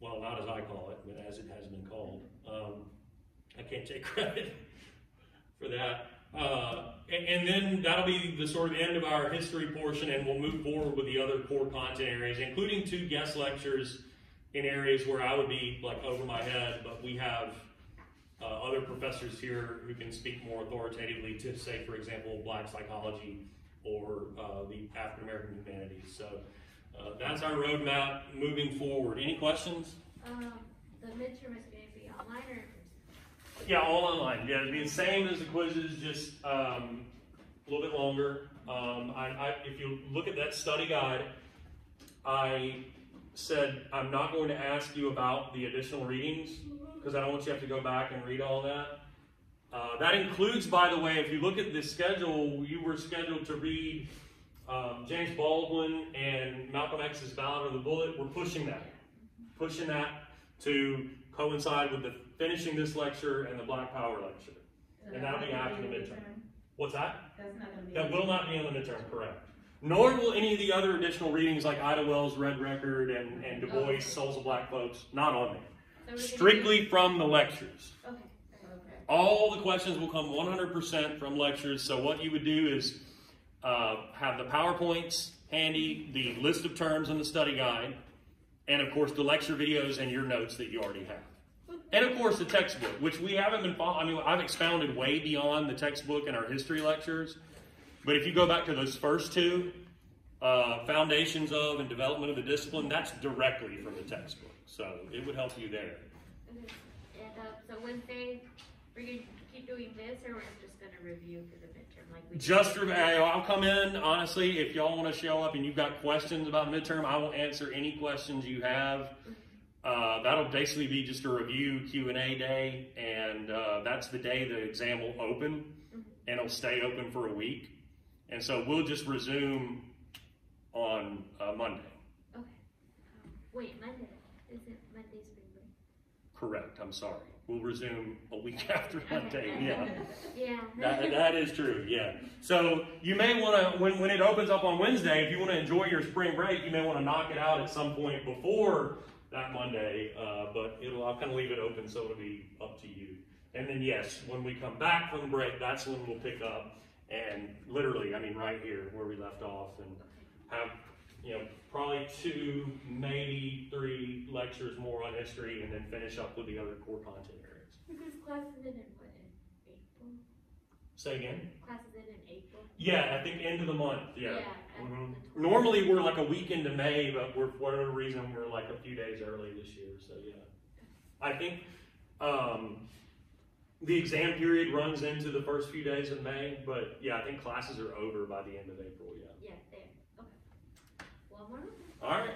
well, not as I call it, but as it has been called. Um, I can't take credit for that. Uh, and, and, then that'll be the sort of end of our history portion, and we'll move forward with the other core content areas, including two guest lectures in areas where I would be like over my head, but we have uh, other professors here who can speak more authoritatively to, say, for example, black psychology or uh, the African American humanities. So uh, that's our roadmap moving forward. Any questions? Um, the midterm is going to be online or? Yeah, all online. Yeah, it'd be the same as the quizzes, just um, a little bit longer. Um, I, I, if you look at that study guide, I said I'm not going to ask you about the additional readings because I don't want you to have to go back and read all that. Uh, that includes, by the way, if you look at the schedule, you were scheduled to read um, James Baldwin and Malcolm X's Ballot of the Bullet. We're pushing that, pushing that to coincide with the finishing this lecture and the Black Power lecture. And that'll be after the midterm. What's that? That's not gonna be. That will not be on the midterm, correct. Nor will any of the other additional readings like Ida Wells' Red Record and, and Du Bois' Souls of Black Folks, not on there. So Strictly from the lectures. Okay. Okay. All the questions will come 100% from lectures. So what you would do is uh, have the PowerPoints handy, the list of terms in the study guide, and of course the lecture videos and your notes that you already have. And of course the textbook, which we haven't been following. I mean, I've expounded way beyond the textbook in our history lectures. But if you go back to those first two, uh, foundations of and development of the discipline, that's directly from the textbook. So it would help you there. Okay. And, uh, so Wednesday, we're gonna keep doing this or we're just gonna review for the midterm like we? Just, re- I'll come in, honestly, if y'all want to show up and you've got questions about midterm, I will answer any questions you have. Uh, that'll basically be just a review Q and A day, and uh, that's the day the exam will open, and it'll stay open for a week. And so we'll just resume on, uh, Monday. Okay. Um, wait, Monday. Isn't Monday spring break? Correct, I'm sorry. We'll resume a week after Monday, yeah. Yeah. That, that is true, yeah. So you may want to, when, when it opens up on Wednesday, if you want to enjoy your spring break, you may want to knock it out at some point before that Monday. Uh, but it'll, I'll kind of leave it open so it'll be up to you. And then yes, when we come back from the break, that's when we'll pick up and literally, I mean, right here where we left off and have, you know, probably two, maybe three lectures more on history and then finish up with the other core content areas. Because classes in in what in April? Say again? Classes in in April. Yeah, I think end of the month. Yeah. at Mhm. Normally we're like a week into May, but we're for whatever reason we're like a few days early this year. So yeah, I think um, the exam period runs into the first few days of May, but yeah, I think classes are over by the end of April. Yeah. Yeah, there. Okay. One more. All right.